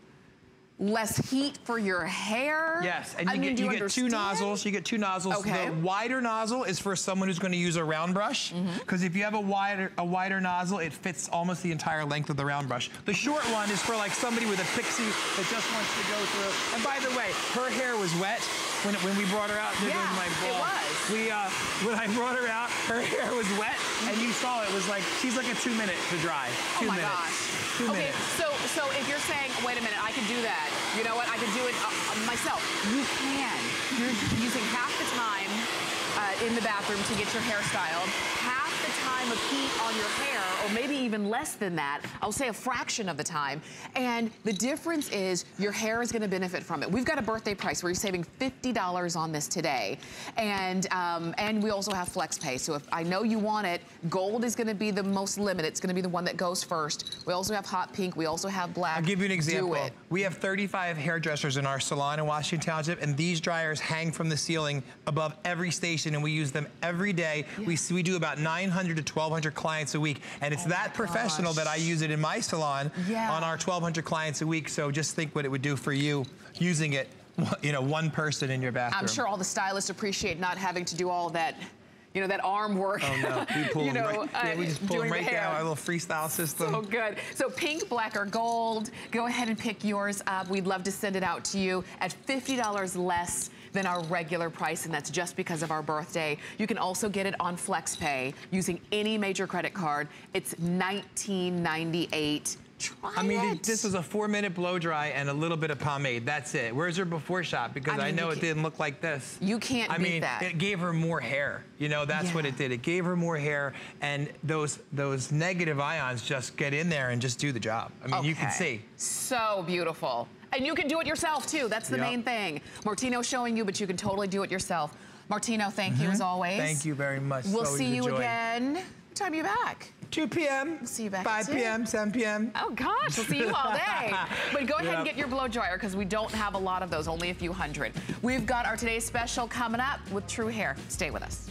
less heat for your hair. Yes, and you I get do you, get two nozzles. You get two nozzles. Okay. The wider nozzle is for someone who's going to use a round brush, Mm-hmm. because if you have a wider a wider nozzle, it fits almost the entire length of the round brush. The short one is for like somebody with a pixie that just wants to go through. And by the way, her hair was wet when when we brought her out. There Yeah, goes my it was. We uh, when I brought her out, her hair was wet, and you saw it was like she's like a two minute to dry. Oh Two my minutes. gosh. Two okay, minutes. so so if you're saying, wait a minute, I can do that. You know what? I can do it uh, myself. You can. You're using half the time uh, in the bathroom to get your hair styled, half time of heat on your hair, or maybe even less than that. I'll say a fraction of the time. And the difference is your hair is going to benefit from it. We've got a birthday price where you're saving $50 on this today, and um, and we also have flex pay. So if I know you want it, gold is going to be the most limited. It's going to be the one that goes first. We also have hot pink. We also have black. I'll give you an example. We have 35 hairdressers in our salon in Washington Township, and these dryers hang from the ceiling above every station, and we use them every day. We, we do about 900 to 1,200 clients a week, and it's that professional that I use it in my salon Yeah. on our 1,200 clients a week. So just think what it would do for you using it, you know, one person in your bathroom. I'm sure all the stylists appreciate not having to do all that, you know, that arm work. Oh no, we pull you them know, right. Yeah, we uh, just pull them right down. Our little freestyle system. So good. So pink, black, or gold. Go ahead and pick yours up. We'd love to send it out to you at $50 less than our regular price, and that's just because of our birthday. You can also get it on FlexPay using any major credit card. It's $19.98 Try I mean, it. this was a four minute blow dry and a little bit of pomade. That's it. Where's her before shot? Because I, I know it didn't look like this. You can't I mean, that. it gave her more hair. You know, that's what it did. It gave her more hair, and those those negative ions just get in there and just do the job. I mean, you can see. So beautiful. And you can do it yourself too. That's the Yep. main thing. Martino's showing you, but you can totally do it yourself. Martino, thank you as always. Mm-hmm. Thank you very much. We'll always see you again. What time are you back? 2 p.m. see you back 5 p.m., 7 p.m. Oh gosh, we'll see you all day. But go ahead and get your blow dryer because we don't have a lot of those, only a few hundred. We've got our today's special coming up with True Hair. Stay with us.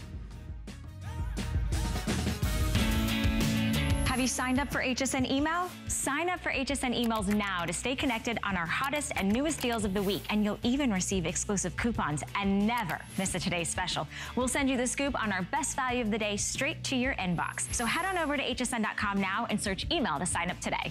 Have you signed up for HSN email? Sign up for HSN emails now to stay connected on our hottest and newest deals of the week, and you'll even receive exclusive coupons and never miss a today's special. We'll send you the scoop on our best value of the day straight to your inbox. So head on over to hsn.com now and search email to sign up today.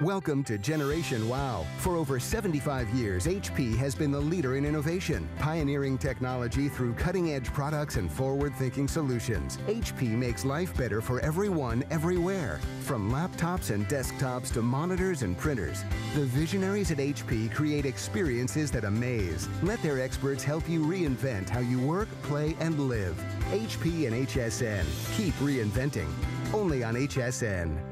Welcome to Generation Wow. For over 75 years, HP has been the leader in innovation, pioneering technology through cutting edge products and forward thinking solutions. HP makes life better for everyone, everywhere. From laptops and desktops to monitors and printers, the visionaries at HP create experiences that amaze. Let their experts help you reinvent how you work, play, and live. HP and HSN. Keep reinventing. Only on HSN.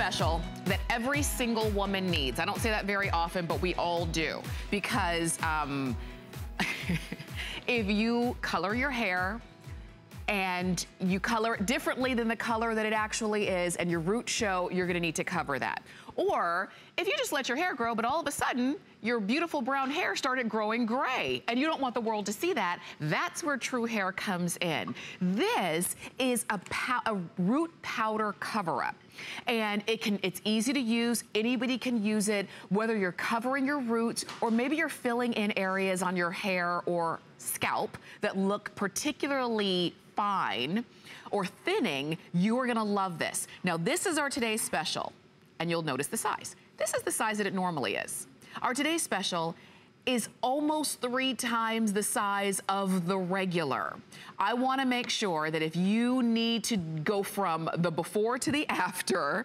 Special that every single woman needs. I don't say that very often, but we all do. Because um, if you color your hair and you color it differently than the color that it actually is and your roots show, you're gonna need to cover that. Or if you just let your hair grow, but all of a sudden your beautiful brown hair started growing gray and you don't want the world to see that, that's where true hair comes in. This is a, pow- a root powder cover-up. And it can, it's easy to use. Anybody can use it, whether you're covering your roots or maybe you're filling in areas on your hair or scalp that look particularly fine or thinning, you are gonna love this. Now, this is our today's special, and you'll notice the size. This is the size that it normally is. Our today's special is almost three times the size of the regular. I wanna make sure that if you need to go from the before to the after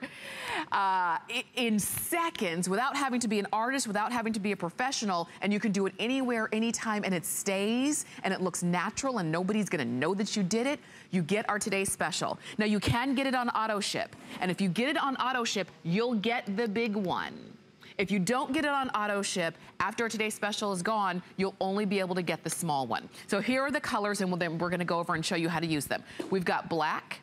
uh, in seconds without having to be an artist, without having to be a professional, and you can do it anywhere, anytime, and it stays and it looks natural and nobody's gonna know that you did it, you get our today's special. Now you can get it on auto ship, and if you get it on auto ship, you'll get the big one. If you don't get it on auto ship, after today's special is gone, you'll only be able to get the small one. So here are the colors and we'll- then we're gonna go over and show you how to use them. We've got black,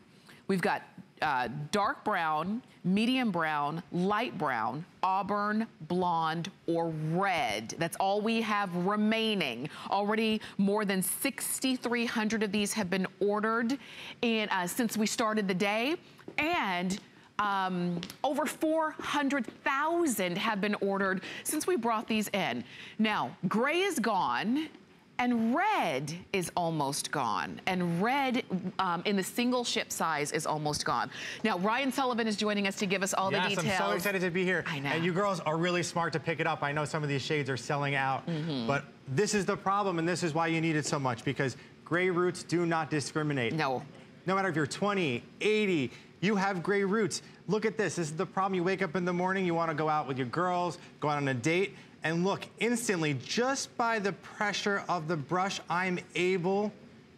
we've got uh, dark brown, medium brown, light brown, auburn, blonde, or red. That's all we have remaining. Already more than 6,300 of these have been ordered in, uh, since we started the day. And um, over 400,000 have been ordered since we brought these in. Now, gray is gone And red is almost gone. And red um, in the single ship size is almost gone. Now, Ryan Sullivan is joining us to give us all yes, the details. I'm so excited to be here. I know. And you girls are really smart to pick it up. I know some of these shades are selling out, Mm -hmm. but this is the problem, and this is why you need it so much, because gray roots do not discriminate. No. No matter if you're 20, 80, you have gray roots. Look at this. This is the problem. You wake up in the morning, you want to go out with your girls, go out on a date, and look, instantly, just by the pressure of the brush, I'm able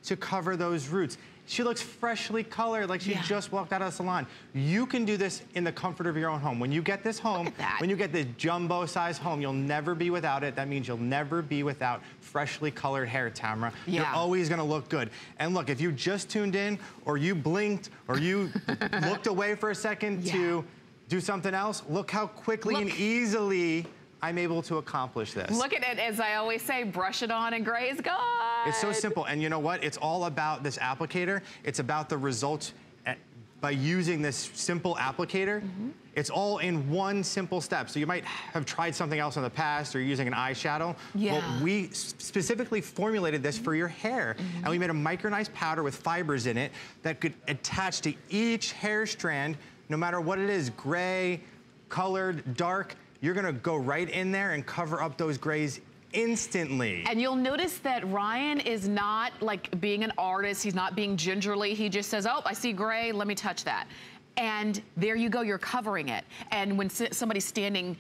to cover those roots. She looks freshly colored, like she Yeah. just walked out of the salon. You can do this in the comfort of your own home. When you get this home, when you get this jumbo size home, you'll never be without it. That means you'll never be without freshly colored hair, Tamara. You're always gonna look good. And look, if you just tuned in, or you blinked, or you looked away for a second Yeah. to do something else, look how quickly and easily I'm able to accomplish this. Look at it, as I always say, brush it on and gray is gone. It's so simple. And you know what? It's all about this applicator. It's about the results at, by using this simple applicator. Mm-hmm. It's all in one simple step. So you might have tried something else in the past or using an eyeshadow. Yeah. Well, we specifically formulated this for your hair. And we made a micronized powder with fibers in it that could attach to each hair strand, no matter what it is, gray, colored, dark, you're gonna go right in there and cover up those grays instantly. And you'll notice that Ryan is not like being an artist. He's not being gingerly. He just says, oh, I see gray, let me touch that. And there you go, you're covering it. And when somebody's standing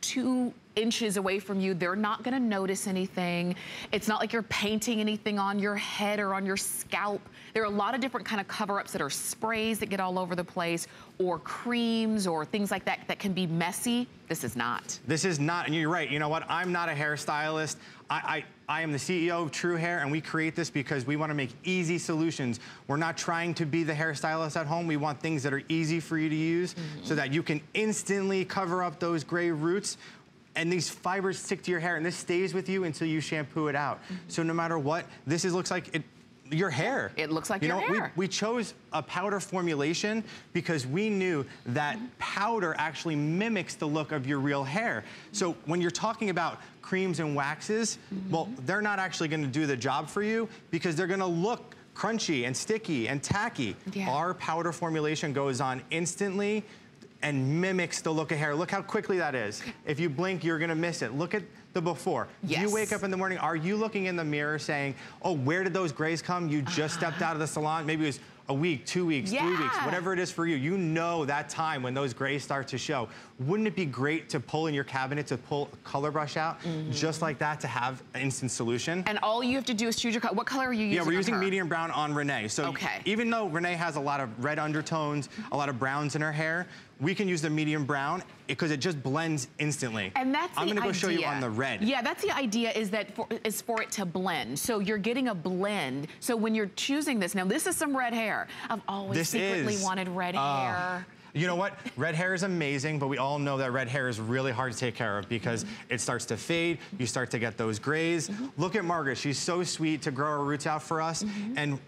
two inches away from you, they're not gonna notice anything. It's not like you're painting anything on your head or on your scalp. There are a lot of different kind of cover-ups that are sprays that get all over the place or creams or things like that that can be messy. This is not. This is not, and you're right, you know what? I'm not a hairstylist. I, I, I am the CEO of True Hair, and we create this because we want to make easy solutions. We're not trying to be the hairstylist at home. We want things that are easy for you to use mm-hmm. so that you can instantly cover up those gray roots and these fibers stick to your hair and this stays with you until you shampoo it out. So no matter what, this is, looks like it, your hair. It looks like you your know, hair. We, we chose a powder formulation because we knew that mm-hmm. powder actually mimics the look of your real hair. So when you're talking about creams and waxes, mm-hmm. well, they're not actually gonna do the job for you because they're gonna look crunchy and sticky and tacky. Yeah. Our powder formulation goes on instantly and mimics the look of hair. Look how quickly that is. If you blink, you're gonna miss it. Look at the before. Do you wake up in the morning, are you looking in the mirror saying, oh, where did those grays come? You just uh-huh. stepped out of the salon. Maybe it was a week, two weeks, three weeks, whatever it is for you. You know that time when those grays start to show. Wouldn't it be great to pull in your cabinet to pull a color brush out, mm-hmm. just like that to have an instant solution? And all you have to do is choose your color. What color are you using Yeah, we're using medium brown on Renee. So Okay. even though Renee has a lot of red undertones, a lot of browns in her hair, we can use the medium brown because it just blends instantly. And that's I'm gonna go show you on the red. Yeah, that's the idea is that for, is for it to blend. So you're getting a blend. So when you're choosing this, now this is some red hair. I've always This secretly is, wanted red uh, hair. You know what? Red hair is amazing, but we all know that red hair is really hard to take care of because Mm-hmm. it starts to fade. You start to get those grays. Look at Margaret. She's so sweet to grow her roots out for us. Mm-hmm. And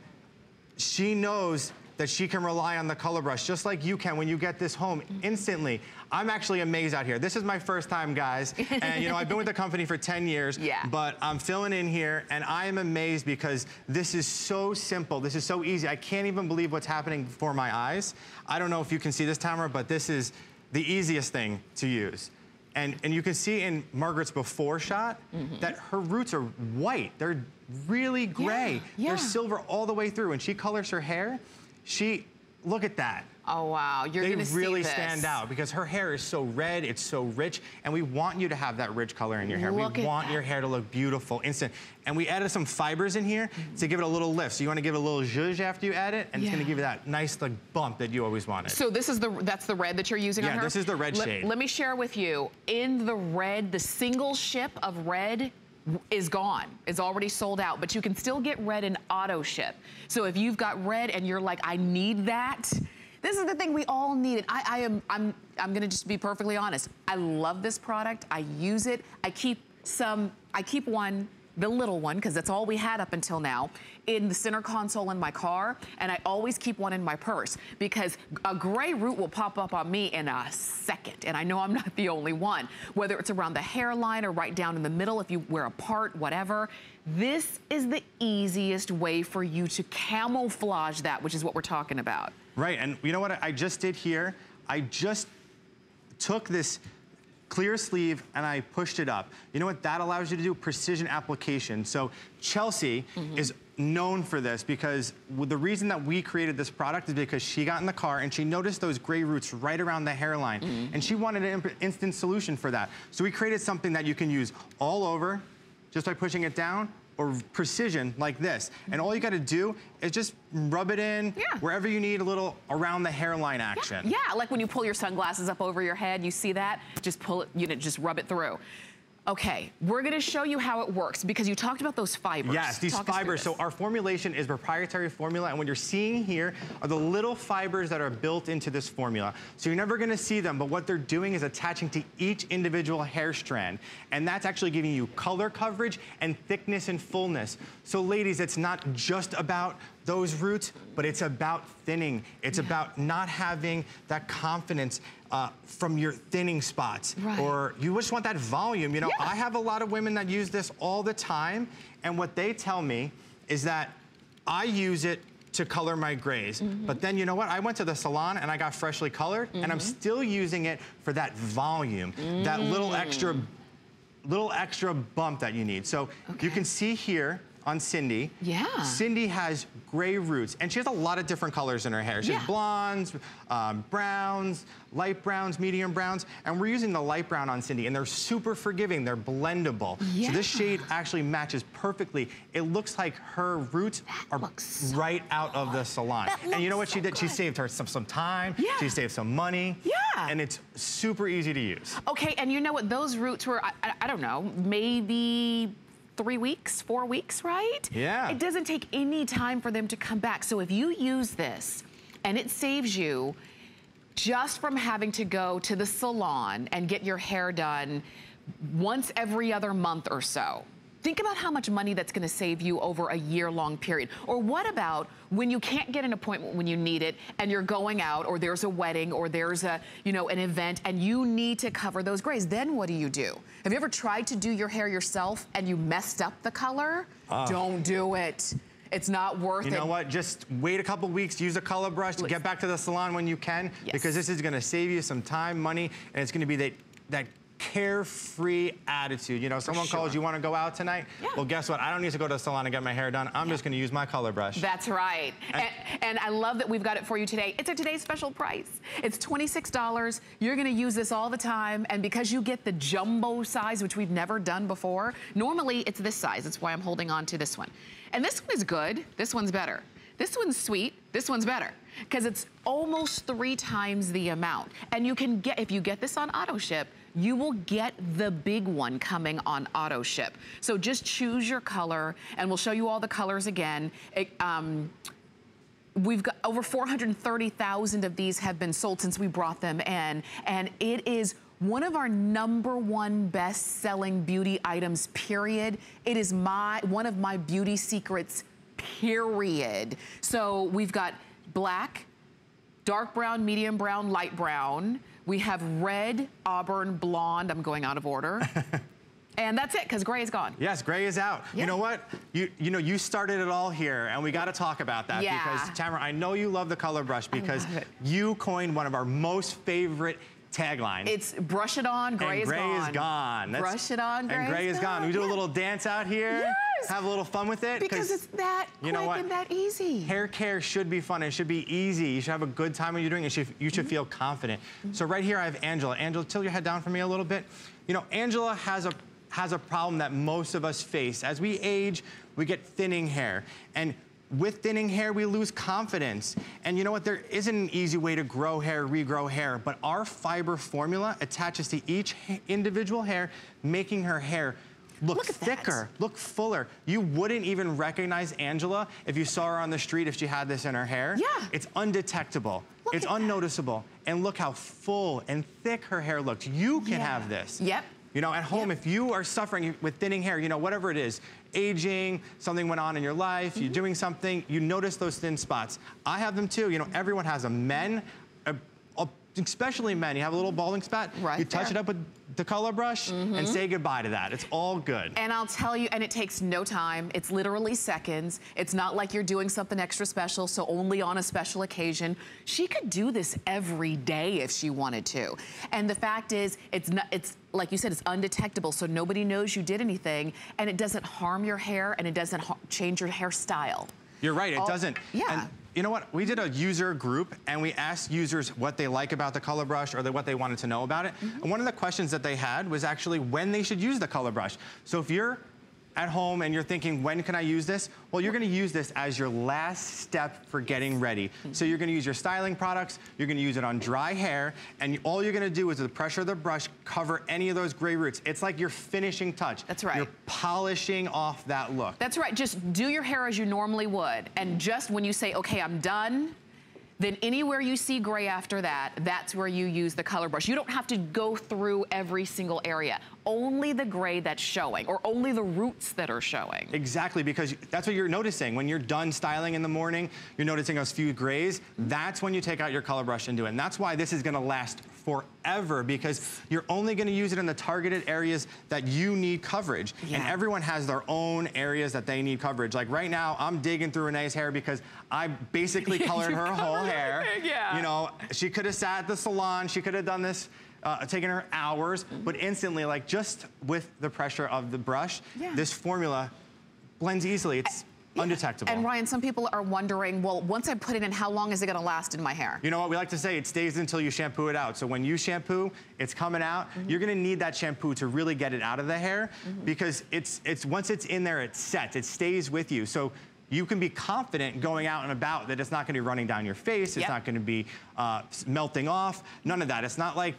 she knows that she can rely on the color brush just like you can when you get this home instantly. I'm actually amazed out here. This is my first time, guys. And you know, I've been with the company for 10 years, Yeah. but I'm filling in here and I am amazed because this is so simple. This is so easy. I can't even believe what's happening before my eyes. I don't know if you can see this, Tamara, but this is the easiest thing to use. And, and you can see in Margaret's before shot mm-hmm. that her roots are white. They're really gray. yeah. They're silver all the way through. And she colors her hair, she, look at that. Oh wow, you're They gonna see really stand out because her hair is so red, it's so rich, and we want you to have that rich color in your hair. Look we want that. your hair to look beautiful, instant. And we added some fibers in here mm-hmm. to give it a little lift. So you want to give it a little zhuzh after you add it, and it's going to give you that nice like bump that you always wanted. So this is the that's the red that you're using on her? Yeah, this is the red Let- shade. Let me share with you. In the red, the single ship of red is gone. It's already sold out, but you can still get red in auto ship. So if you've got red and you're like, I need that. This is the thing we all need it. I, I am I'm I'm gonna just be perfectly honest. I love this product. I use it. I keep some. I keep one the little one, because that's all we had up until now, in the center console in my car, and I always keep one in my purse because a gray root will pop up on me in a second, and I know I'm not the only one. Whether it's around the hairline or right down in the middle, if you wear a part, whatever, this is the easiest way for you to camouflage that, which is what we're talking about. Right, and you know what I just did here? I just took this clear sleeve and I pushed it up. You know what that allows you to do? Precision application. So Chelsea mm -hmm. is known for this because the reason that we created this product is because she got in the car and she noticed those gray roots right around the hairline mm -hmm. and she wanted an instant solution for that. So we created something that you can use all over just by pushing it down or precision like this. And all you gotta do is just rub it in yeah. wherever you need a little around the hairline action. Yeah. yeah, like when you pull your sunglasses up over your head, you see that? Just pull it, you know, just rub it through. Okay, we're gonna show you how it works because you talked about those fibers. Yes, these Talk fibers. So our formulation is proprietary formula and what you're seeing here are the little fibers that are built into this formula. So you're never gonna see them, but what they're doing is attaching to each individual hair strand. And that's actually giving you color coverage and thickness and fullness. So ladies, it's not just about those roots, but it's about thinning. It's yeah. about not having that confidence uh, from your thinning spots. Right. Or you just want that volume. You know, yeah. I have a lot of women that use this all the time, and what they tell me is that I use it to color my grays. Mm -hmm. But then you know what? I went to the salon and I got freshly colored mm -hmm. and I'm mm-hmm. still using it for that volume, mm. that little mm. extra little extra bump that you need. So okay. you can see here, on Cindy. Yeah. Cindy has gray roots, and she has a lot of different colors in her hair. She yeah. has blondes, um, browns, light browns, medium browns, and we're using the light brown on Cindy, and they're super forgiving. They're blendable. Yeah. So this shade actually matches perfectly. It looks like her roots that are so right out of the salon. That And you know what so she did? Good. She saved her some, some time. Yeah. She saved some money. Yeah. And it's super easy to use. Okay, and you know what? Those roots were, I, I, I don't know, maybe three weeks, four weeks, right? Yeah. It doesn't take any time for them to come back. So if you use this and it saves you just from having to go to the salon and get your hair done once every other month or so, Think about how much money that's gonna save you over a year-long period. Or what about when you can't get an appointment when you need it and you're going out or there's a wedding or there's a, you know, an event and you need to cover those grays. Then what do you do? Have you ever tried to do your hair yourself and you messed up the color? Uh. Don't do it. It's not worth it. You know what? Just wait a couple weeks, use a color brush, Please. get back to the salon when you can, yes. because this is gonna save you some time, money, and it's gonna be that, that carefree attitude. You know, someone sure. calls, you want to go out tonight? Yeah. Well, guess what? I don't need to go to the salon and get my hair done. I'm yeah. just going to use my color brush. That's right. And, and, and, I love that we've got it for you today. It's a today's special price. It's $26. You're going to use this all the time. And because you get the jumbo size, which we've never done before, normally it's this size. That's why I'm holding on to this one. And this one is good. This one's better. This one's sweet. This one's better because it's almost three times the amount. And you can get, if you get this on auto ship, you will get the big one coming on auto ship. So just choose your color and we'll show you all the colors again. It, um, we've got over 430,000 of these have been sold since we brought them in. And it is one of our number one best selling beauty items, period. It is my one of my beauty secrets, period. So we've got black, dark brown, medium brown, light brown. We have red, auburn, blonde. I'm going out of order. And that's it, because gray is gone. Yes, gray is out. Yeah. You know what? You you know, you started it all here, and we got to talk about that. Yeah. Because, Tamara, I know you love the color brush because you coined one of our most favorite tagline. It's brush it on, gray, and gray is gone. Is gone. brush it on, gray, and gray is, is gone. gone. We do a little dance out here. Yes. Have a little fun with it. Because it's that you know what? and that easy. Hair care should be fun. It should be easy. You should have a good time when you're doing it. You should, you should mm -hmm. feel confident. Mm -hmm. So right here I have Angela. Angela, tilt your head down for me a little bit. You know, Angela has a has a problem that most of us face. As we age, we get thinning hair. And with thinning hair, we lose confidence. And you know what? There isn't an easy way to grow hair, regrow hair, but our fiber formula attaches to each individual hair, making her hair look, look thicker, that. look fuller. You wouldn't even recognize Angela if you saw her on the street if she had this in her hair. Yeah. It's undetectable. Look it's unnoticeable. That. And look how full and thick her hair looks. You can yeah. have this. Yep. You know, at home, if you are suffering with thinning hair, you know, whatever it is, aging, something went on in your life, you're mm-hmm. doing something, you notice those thin spots. I have them too. You know, everyone has them. Men, especially men, you have a little balding spot, Right you touch there. it up with the color brush and mm-hmm. say goodbye to that. It's all good. And I'll tell you, and it takes no time. It's literally seconds. It's not like you're doing something extra special, so only on a special occasion. She could do this every day if she wanted to. And the fact is, it's not, it's, like you said, it's undetectable, so nobody knows you did anything, and it doesn't harm your hair, and it doesn't change your hairstyle. You're right, it All- doesn't. yeah. And you know what? We did a user group and we asked users what they like about the color brush or the, what they wanted to know about it. Mm-hmm. And one of the questions that they had was actually when they should use the color brush. So if you're at home and you're thinking, when can I use this? Well, you're gonna use this as your last step for getting ready. So you're gonna use your styling products, you're gonna use it on dry hair, and all you're gonna do is with the pressure of the brush, cover any of those gray roots. It's like your finishing touch. That's right. You're polishing off that look. That's right. Just do your hair as you normally would. And just when you say, okay, I'm done, then anywhere you see gray after that, that's where you use the color brush. You don't have to go through every single area. Only the gray that's showing or only the roots that are showing. Exactly, because that's what you're noticing. When you're done styling in the morning, you're noticing those few grays. That's when you take out your color brush and do it. And that's why this is gonna last forever because you're only gonna use it in the targeted areas that you need coverage. And everyone has their own areas that they need coverage. Like right now, I'm digging through Renee's hair because I basically colored her whole hair. yeah. You know, she could have sat at the salon, she could have done this uh, taken her hours, but instantly, like just with the pressure of the brush, Yeah. this formula blends easily. It's undetectable. And Ryan, some people are wondering, well, once I put it in, how long is it gonna last in my hair? you know what we like to say? It stays until you shampoo it out. So when you shampoo, it's coming out. Mm-hmm. You're gonna need that shampoo to really get it out of the hair because it's it's once it's in there, it's set. It stays with you. So you can be confident going out and about that it's not gonna be running down your face. It's Yep. not gonna be uh, melting off. None of that. It's not like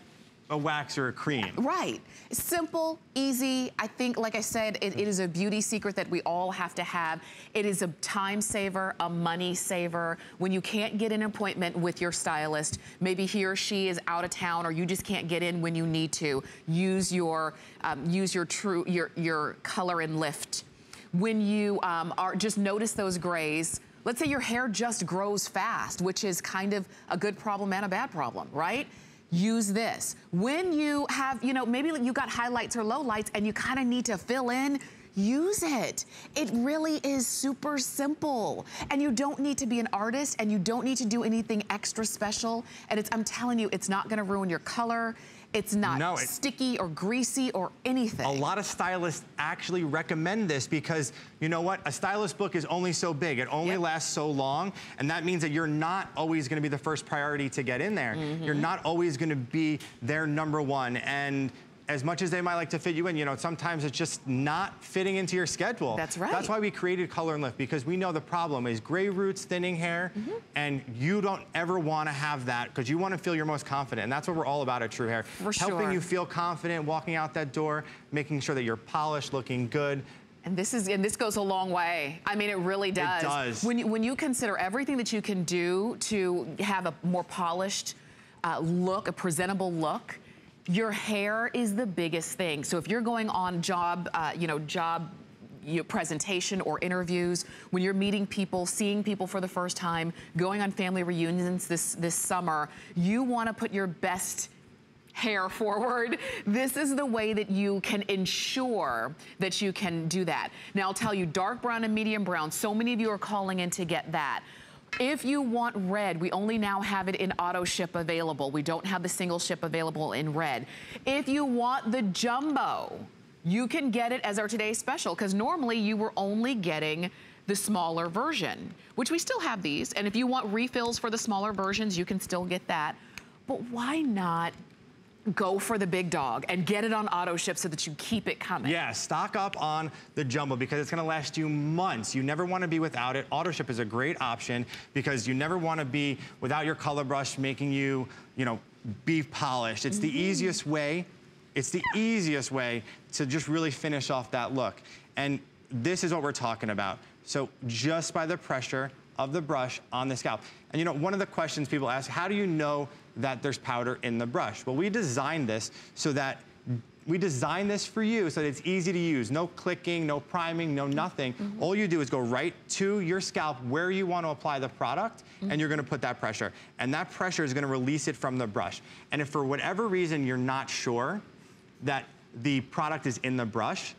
a wax or a cream. Right. Simple, easy. I think, like I said, it, it is a beauty secret that we all have to have. It is a time saver, a money saver. When you can't get an appointment with your stylist, maybe he or she is out of town, or you just can't get in when you need to. Use your um, use your true your your color and lift. When you um, are just notice those grays. Let's say your hair just grows fast, which is kind of a good problem and a bad problem, right? Use this. When you have, you know, maybe you got highlights or lowlights and you kind of need to fill in, use it. It really is super simple. And you don't need to be an artist and you don't need to do anything extra special. And it's, I'm telling you, it's not gonna ruin your color. It's not No, it- sticky or greasy or anything. A lot of stylists actually recommend this because you know what? A stylist book is only so big. It only Yep. lasts so long. And that means that you're not always gonna be the first priority to get in there. Mm-hmm. You're not always gonna be their number one. And as much as they might like to fit you in, you know, sometimes it's just not fitting into your schedule. That's right. That's why we created Color and Lift because we know the problem is gray roots, thinning hair, Mm-hmm. and you don't ever wanna have that because you wanna feel your most confident. And that's what we're all about at True Hair. For Helping sure. you feel confident walking out that door, making sure that you're polished, looking good. And this is and this goes a long way. I mean, it really does. It does. When you, when you consider everything that you can do to have a more polished uh, look, a presentable look, your hair is the biggest thing. So if you're going on job, uh, you know, job presentation or interviews, when you're meeting people, seeing people for the first time, going on family reunions this this summer, you want to put your best hair forward. This is the way that you can ensure that you can do that. Now I'll tell you, dark brown and medium brown, so many of you are calling in to get that. If you want red, we only now have it in auto ship available. We don't have the single ship available in red. If you want the jumbo, you can get it as our today's special because normally you were only getting the smaller version, which we still have these. And if you want refills for the smaller versions, you can still get that. But why not go for the big dog and get it on auto ship so that you keep it coming? Yeah, stock up on the jumbo because it's gonna last you months. You never wanna be without it. Auto ship is a great option because you never wanna be without your color brush making you, you know, be polished. It's the mm-hmm. easiest way, it's the easiest way to just really finish off that look. And this is what we're talking about. So just by the pressure of the brush on the scalp. And you know, one of the questions people ask, how do you know that there's powder in the brush? Well, we designed this so that we designed this for you so that it's easy to use. No clicking, no priming, no nothing. Mm -hmm. All you do is go right to your scalp where you want to apply the product, mm -hmm. and you're going to put that pressure. And that pressure is going to release it from the brush. And if for whatever reason you're not sure that the product is in the brush,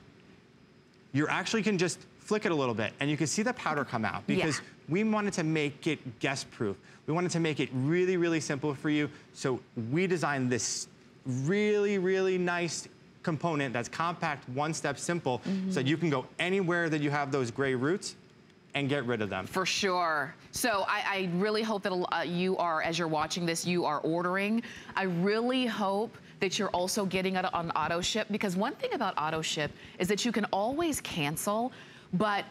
you actually can just flick it a little bit and you can see the powder come out because yeah. we wanted to make it guest proof. We wanted to make it really, really simple for you. So we designed this really, really nice component that's compact, one step simple, mm -hmm. so that you can go anywhere that you have those gray roots and get rid of them. For sure. So I, I really hope that uh, you are, as you're watching this, you are ordering. I really hope that you're also getting it on auto ship because one thing about auto ship is that you can always cancel, but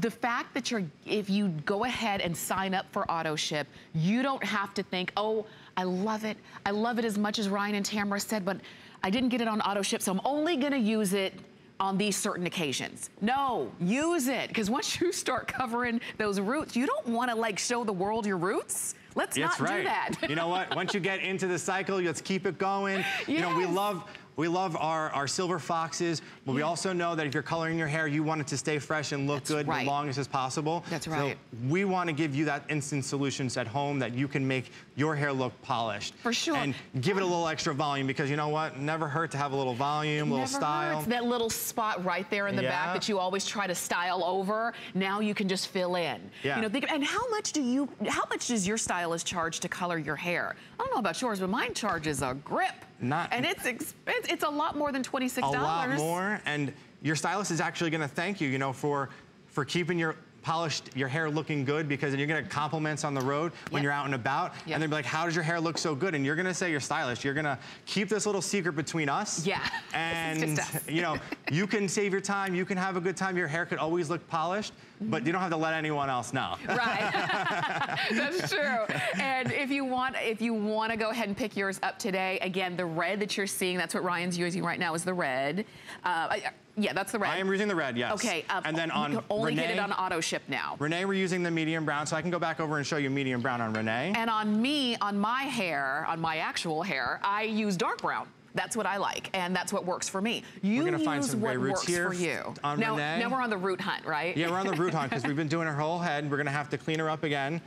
the fact that you're, if you go ahead and sign up for auto ship, you don't have to think, oh, I love it. I love it as much as Ryan and Tamara said, but I didn't get it on auto ship, so I'm only gonna use it on these certain occasions. No, use it, because once you start covering those roots, you don't wanna like show the world your roots. Let's That's not right. do that. you know what? Once you get into the cycle, let's keep it going. Yes. You know, we love we love our, our silver foxes, but yeah. we also know that if you're coloring your hair, you want it to stay fresh and look That's good right. the longest as possible. That's right. So we want to give you that instant solutions at home that you can make your hair look polished. For sure. And give it a little extra volume because you know what? Never hurt to have a little volume, a little style. Hurts. That little spot right there in the yeah. back that you always try to style over, now you can just fill in. Yeah. You know, think, and how much do you, how much does your stylist charge to color your hair? I don't know about yours, but mine charges a grip. Not, and it's expensive. It's a lot more than $26. A lot more, and your stylist is actually gonna thank you, you know, for, for keeping your polished your hair looking good because you're gonna get compliments on the road when yep. you're out and about yep. and they'll be like how does your hair look so good? And you're gonna say you're stylish. You're gonna keep this little secret between us. Yeah. And you know you can save your time. You can have a good time. Your hair could always look polished but you don't have to let anyone else know. Right. That's true. And if you want, if you want to go ahead and pick yours up today, again, the red that you're seeing, that's what Ryan's using right now is the red. Uh, yeah, that's the red. I am using the red, yes. Okay. Um, and then on you can only Renee, get it on auto ship now. Renee, we're using the medium brown, so I can go back over and show you medium brown on Renee. And on me, on my hair, on my actual hair, I use dark brown. That's what I like, and that's what works for me. You we're gonna find some what roots works here for you. On now, Renee. now we're on the root hunt, right? Yeah, we're on the root hunt because we've been doing her whole head. And we're gonna have to clean her up again.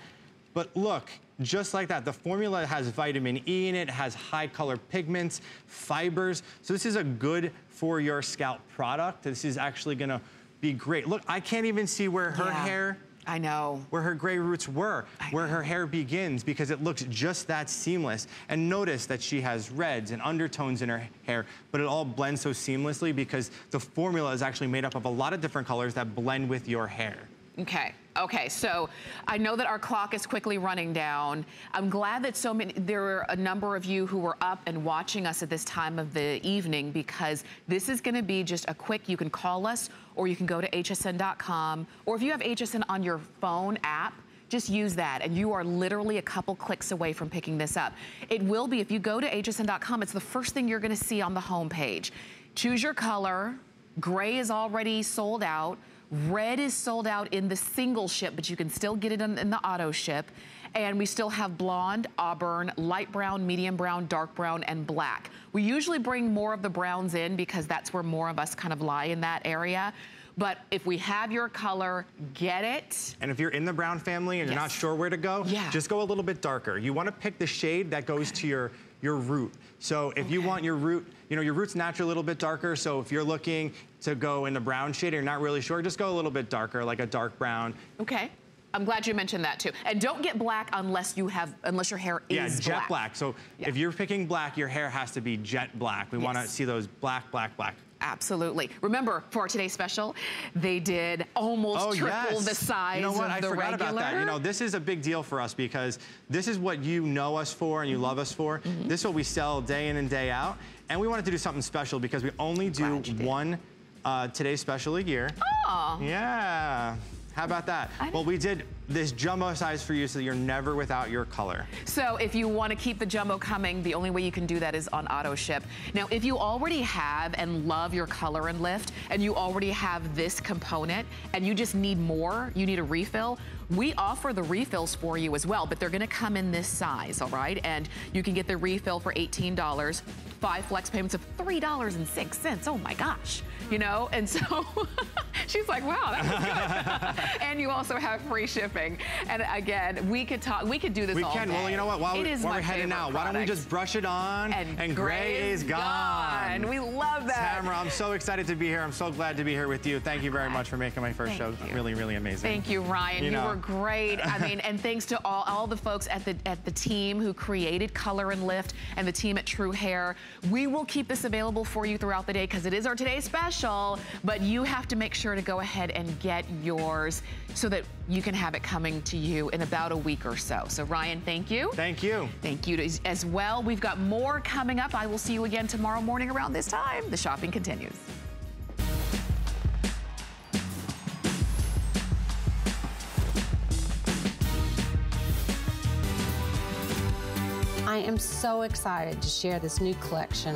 But look, just like that, the formula has vitamin E in it, has high color pigments, fibers. So this is a good for your scalp product. This is actually gonna be great. Look, I can't even see where her yeah. hair I know. Where her gray roots were, I where know. her hair begins, because it looks just that seamless. And notice that she has reds and undertones in her hair, but it all blends so seamlessly because the formula is actually made up of a lot of different colors that blend with your hair. Okay. Okay, so I know that our clock is quickly running down. I'm glad that so many, there are a number of you who were up and watching us at this time of the evening because this is gonna be just a quick, you can call us or you can go to hsn.com or if you have HSN on your phone app, just use that and you are literally a couple clicks away from picking this up. It will be, if you go to hsn.com, it's the first thing you're gonna see on the homepage. Choose your color, gray is already sold out, Red is sold out in the single ship, but you can still get it in, in, the auto ship. And we still have blonde, auburn, light brown, medium brown, dark brown, and black. We usually bring more of the browns in because that's where more of us kind of lie in that area. But if we have your color, get it. And if you're in the brown family and yes. you're not sure where to go, yeah. just go a little bit darker. You wanna pick the shade that goes to your, your root. So if okay. you want your root, you know, your root's naturally a little bit darker, so if you're looking to go in the brown shade and you're not really sure, just go a little bit darker, like a dark brown. Okay. I'm glad you mentioned that too. And don't get black unless you have, unless your hair yeah, is jet black. black. So yeah. if you're picking black, your hair has to be jet black. We yes. want to see those black, black, black. Absolutely. Remember, for today's special, they did almost oh, triple yes. the size you know what? I forgot regular. about that. You know, this is a big deal for us because this is what you know us for and you mm -hmm. love us for. Mm -hmm. This is what we sell day in and day out. And we wanted to do something special because we only do one uh, today's special a year. Oh. Yeah. How about that? Well, we did this jumbo size for you so you're never without your color. So if you want to keep the jumbo coming, the only way you can do that is on auto ship. Now, if you already have and love your color and lift, and you already have this component, and you just need more, you need a refill, we offer the refills for you as well, but they're gonna come in this size, all right? And you can get the refill for $18 five flex payments of $3.06. Oh my gosh, you know? And so she's like, wow, that was good. and you also have free shipping. And again, we could talk, we could do this we all can. day. Well, you know what? While, it we, is while my we're heading out, why don't we just brush it on And, gray, is gone. We love that. Tamara, I'm so excited to be here. I'm so glad to be here with you. Thank you very much for making my first Thank show you. really, really amazing. Thank you, Ryan. You, You know. were great. I mean, and thanks to all, all the folks at the at the team who created Color and Lift and the team at True Hair. We will keep this available for you throughout the day because it is our today special. But you have to make sure to go ahead and get yours so that you can have it coming to you in about a week or so. So Ryan, thank you. Thank you. Thank you as- as well. We've got more coming up. I will see you again tomorrow morning around this time. The shopping continues. I am so excited to share this new collection